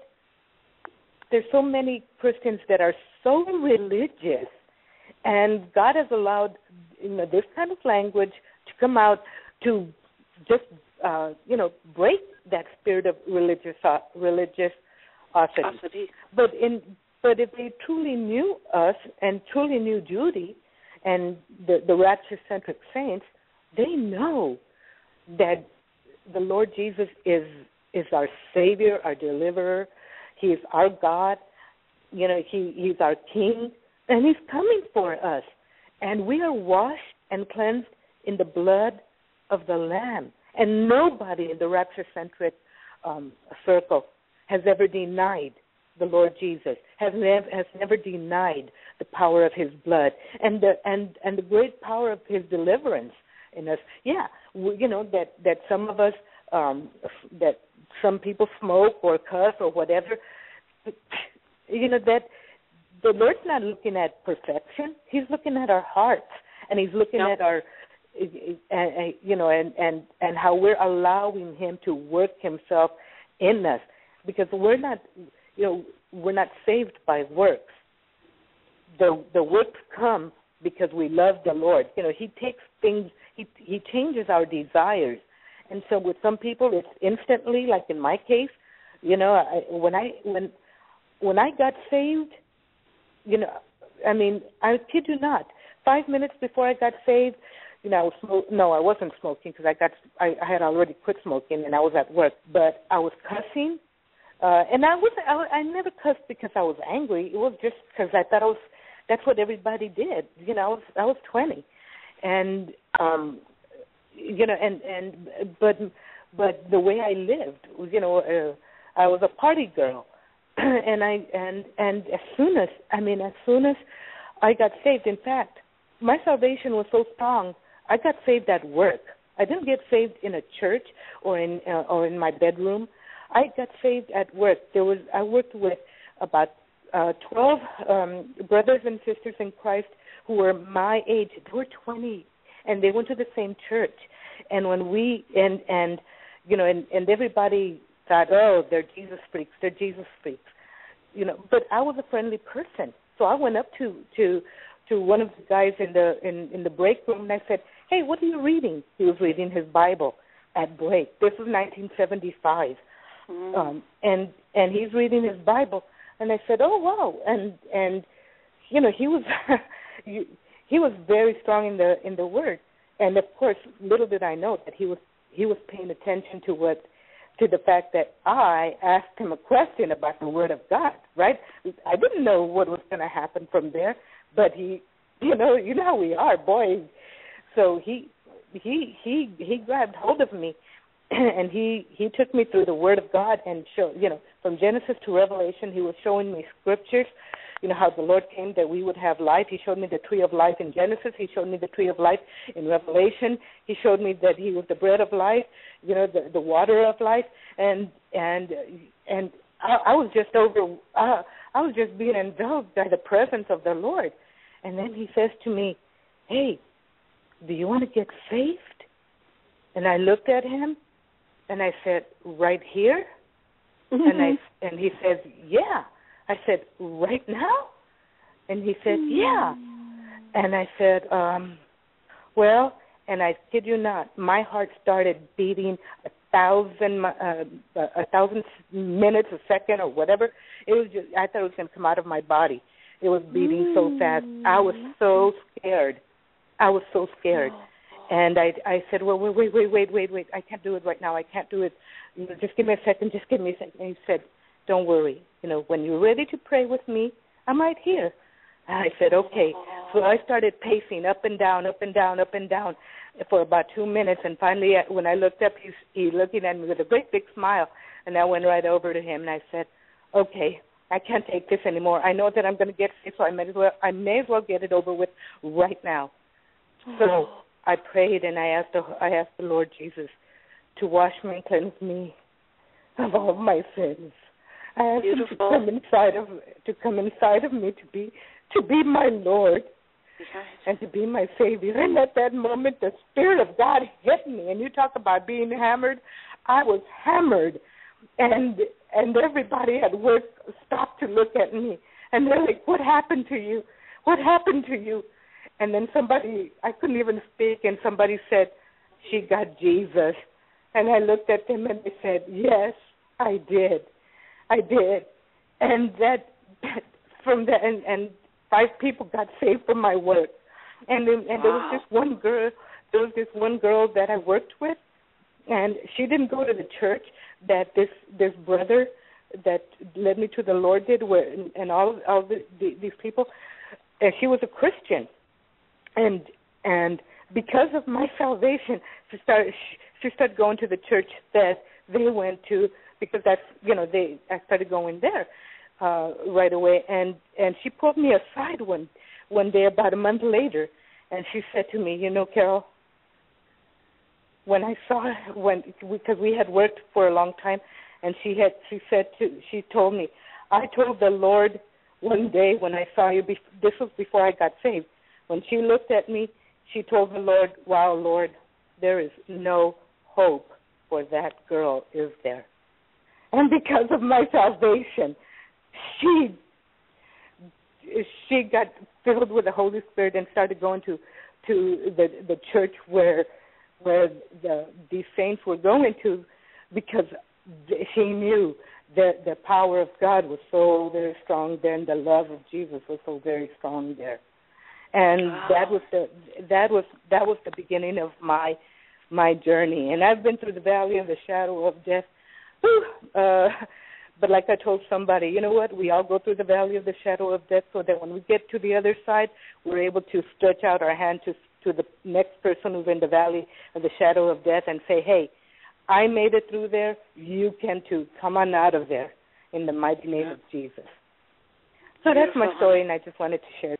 There's so many Christians that are so religious, and God has allowed you know this kind of language to come out to just uh, you know break that spirit of religious uh, religiosity. Osity. But in but if they truly knew us and truly knew Judy and the the rapture centric saints, they know that the Lord Jesus is is our Savior, our Deliverer. He is our God. You know, He He's our King, and He's coming for us. And we are washed and cleansed in the blood of the Lamb. And nobody in the rapture centric um, circle has ever denied the Lord Jesus, has never has never denied the power of His blood and the and and the great power of His deliverance in us. Yeah, we, you know that that some of us um that some people smoke or cuss or whatever. You know that the Lord's not looking at perfection; He's looking at our hearts, and He's looking at our you know, and and and how we're allowing Him to work Himself in us, because we're not, you know, we're not saved by works. The the works come because we love the Lord. You know, He takes things, He He changes our desires, and so with some people, it's instantly. Like in my case, you know, I, when I when when I got saved, you know, I mean, I kid you not. Five minutes before I got saved, you know, I was smoke- no, I wasn't smoking because I got I, I had already quit smoking and I was at work, but I was cussing, uh, and I was I, I never cussed because I was angry. It was just because I thought I was that's what everybody did. You know, I was I was twenty, and um, you know, and and but but the way I lived, you know, uh, I was a party girl, and I and and as soon as I mean as soon as I got saved, in fact, my salvation was so strong I got saved at work. I didn't get saved in a church or in uh, or in my bedroom. I got saved at work. There was I worked with about uh, 12 um, brothers and sisters in Christ who were my age. They were 20, and they went to the same church. And when we and and you know and and everybody thought, oh, they're Jesus freaks. They're Jesus freaks. You know, but I was a friendly person, so I went up to to to one of the guys in the in in the break room and I said, "Hey, what are you reading?" He was reading his Bible at break. This was 1975, mm. um, and and he's reading his Bible, and I said, "Oh wow!" And and you know he was he was very strong in the in the Word, and of course, little did I know that he was he was paying attention to what to the fact that I asked him a question about the Word of God. Right? I didn't know what was going to happen from there, but he, you know, you know how we are, boys. So he he he he grabbed hold of me and he he took me through the word of god and showed you know from genesis to revelation he was showing me scriptures you know how the lord came that we would have life he showed me the tree of life in genesis he showed me the tree of life in revelation he showed me that he was the bread of life you know the the water of life and and and i, I was just over uh, i was just being enveloped by the presence of the lord and then he says to me hey do you want to get saved? And I looked at him and I said, Right here? Mm-hmm. And I and he says, Yeah. I said, Right now? And he said, Yeah. And I said, um, well, and I kid you not, my heart started beating a thousand uh, a thousand minutes a second or whatever. It was just I thought it was going to come out of my body. It was beating so fast. I was so scared. I was so scared. And I I said, Well wait, wait, wait, wait, wait, wait, I can't do it right now, I can't do it. You know, just give me a second, just give me a second and he said, Don't worry, you know, when you're ready to pray with me, I'm right here. And I said, Okay. So I started pacing up and down, up and down, up and down for about two minutes and finally when I looked up he's he looking at me with a great big smile and I went right over to him and I said, Okay, I can't take this anymore. I know that I'm going to get sick, so I may as well I may as well get it over with right now. So I prayed and I asked the, I asked the Lord Jesus to wash me and cleanse me of all my sins. I asked Beautiful. him to come inside of to come inside of me to be to be my Lord and to be my Savior. And at that moment, the Spirit of God hit me. And you talk about being hammered. I was hammered, and and everybody at work stopped to look at me, and they're like, "What happened to you? What happened to you?" And then somebody, I couldn't even speak, and somebody said, She got Jesus. And I looked at them and they said, Yes, I did. I did. And that, that from that, and, and five people got saved from my work. And then, and wow. there was this one girl, there was this one girl that I worked with, and she didn't go to the church that this this brother that led me to the Lord did, where and all all the, the, these people. And she was a Christian, and and because of my salvation, she started she started going to the church that they went to because that's you know they I started going there uh right away and and she pulled me aside one one day about a month later and she said to me, you know, Carol, when I saw when because we had worked for a long time and she had she said to she told me, I told the Lord one day when I saw you this was before I got saved. When she looked at me, she told the Lord, "Wow, Lord, there is no hope for that girl, is there?" And because of my salvation, she she got filled with the Holy Spirit and started going to to the the church where where the these saints were going to because she knew that the power of God was so very strong there and the love of Jesus was so very strong there. And wow. that was the that was that was the beginning of my my journey. And I've been through the valley of the shadow of death. Whew, uh but like I told somebody, you know what? We all go through the valley of the shadow of death so that when we get to the other side, we're able to stretch out our hand to to the next person who's in the valley of the shadow of death and say, "Hey, I made it through there. You can too. Come on out of there in the mighty name of Jesus." So that's my story, and I just wanted to share.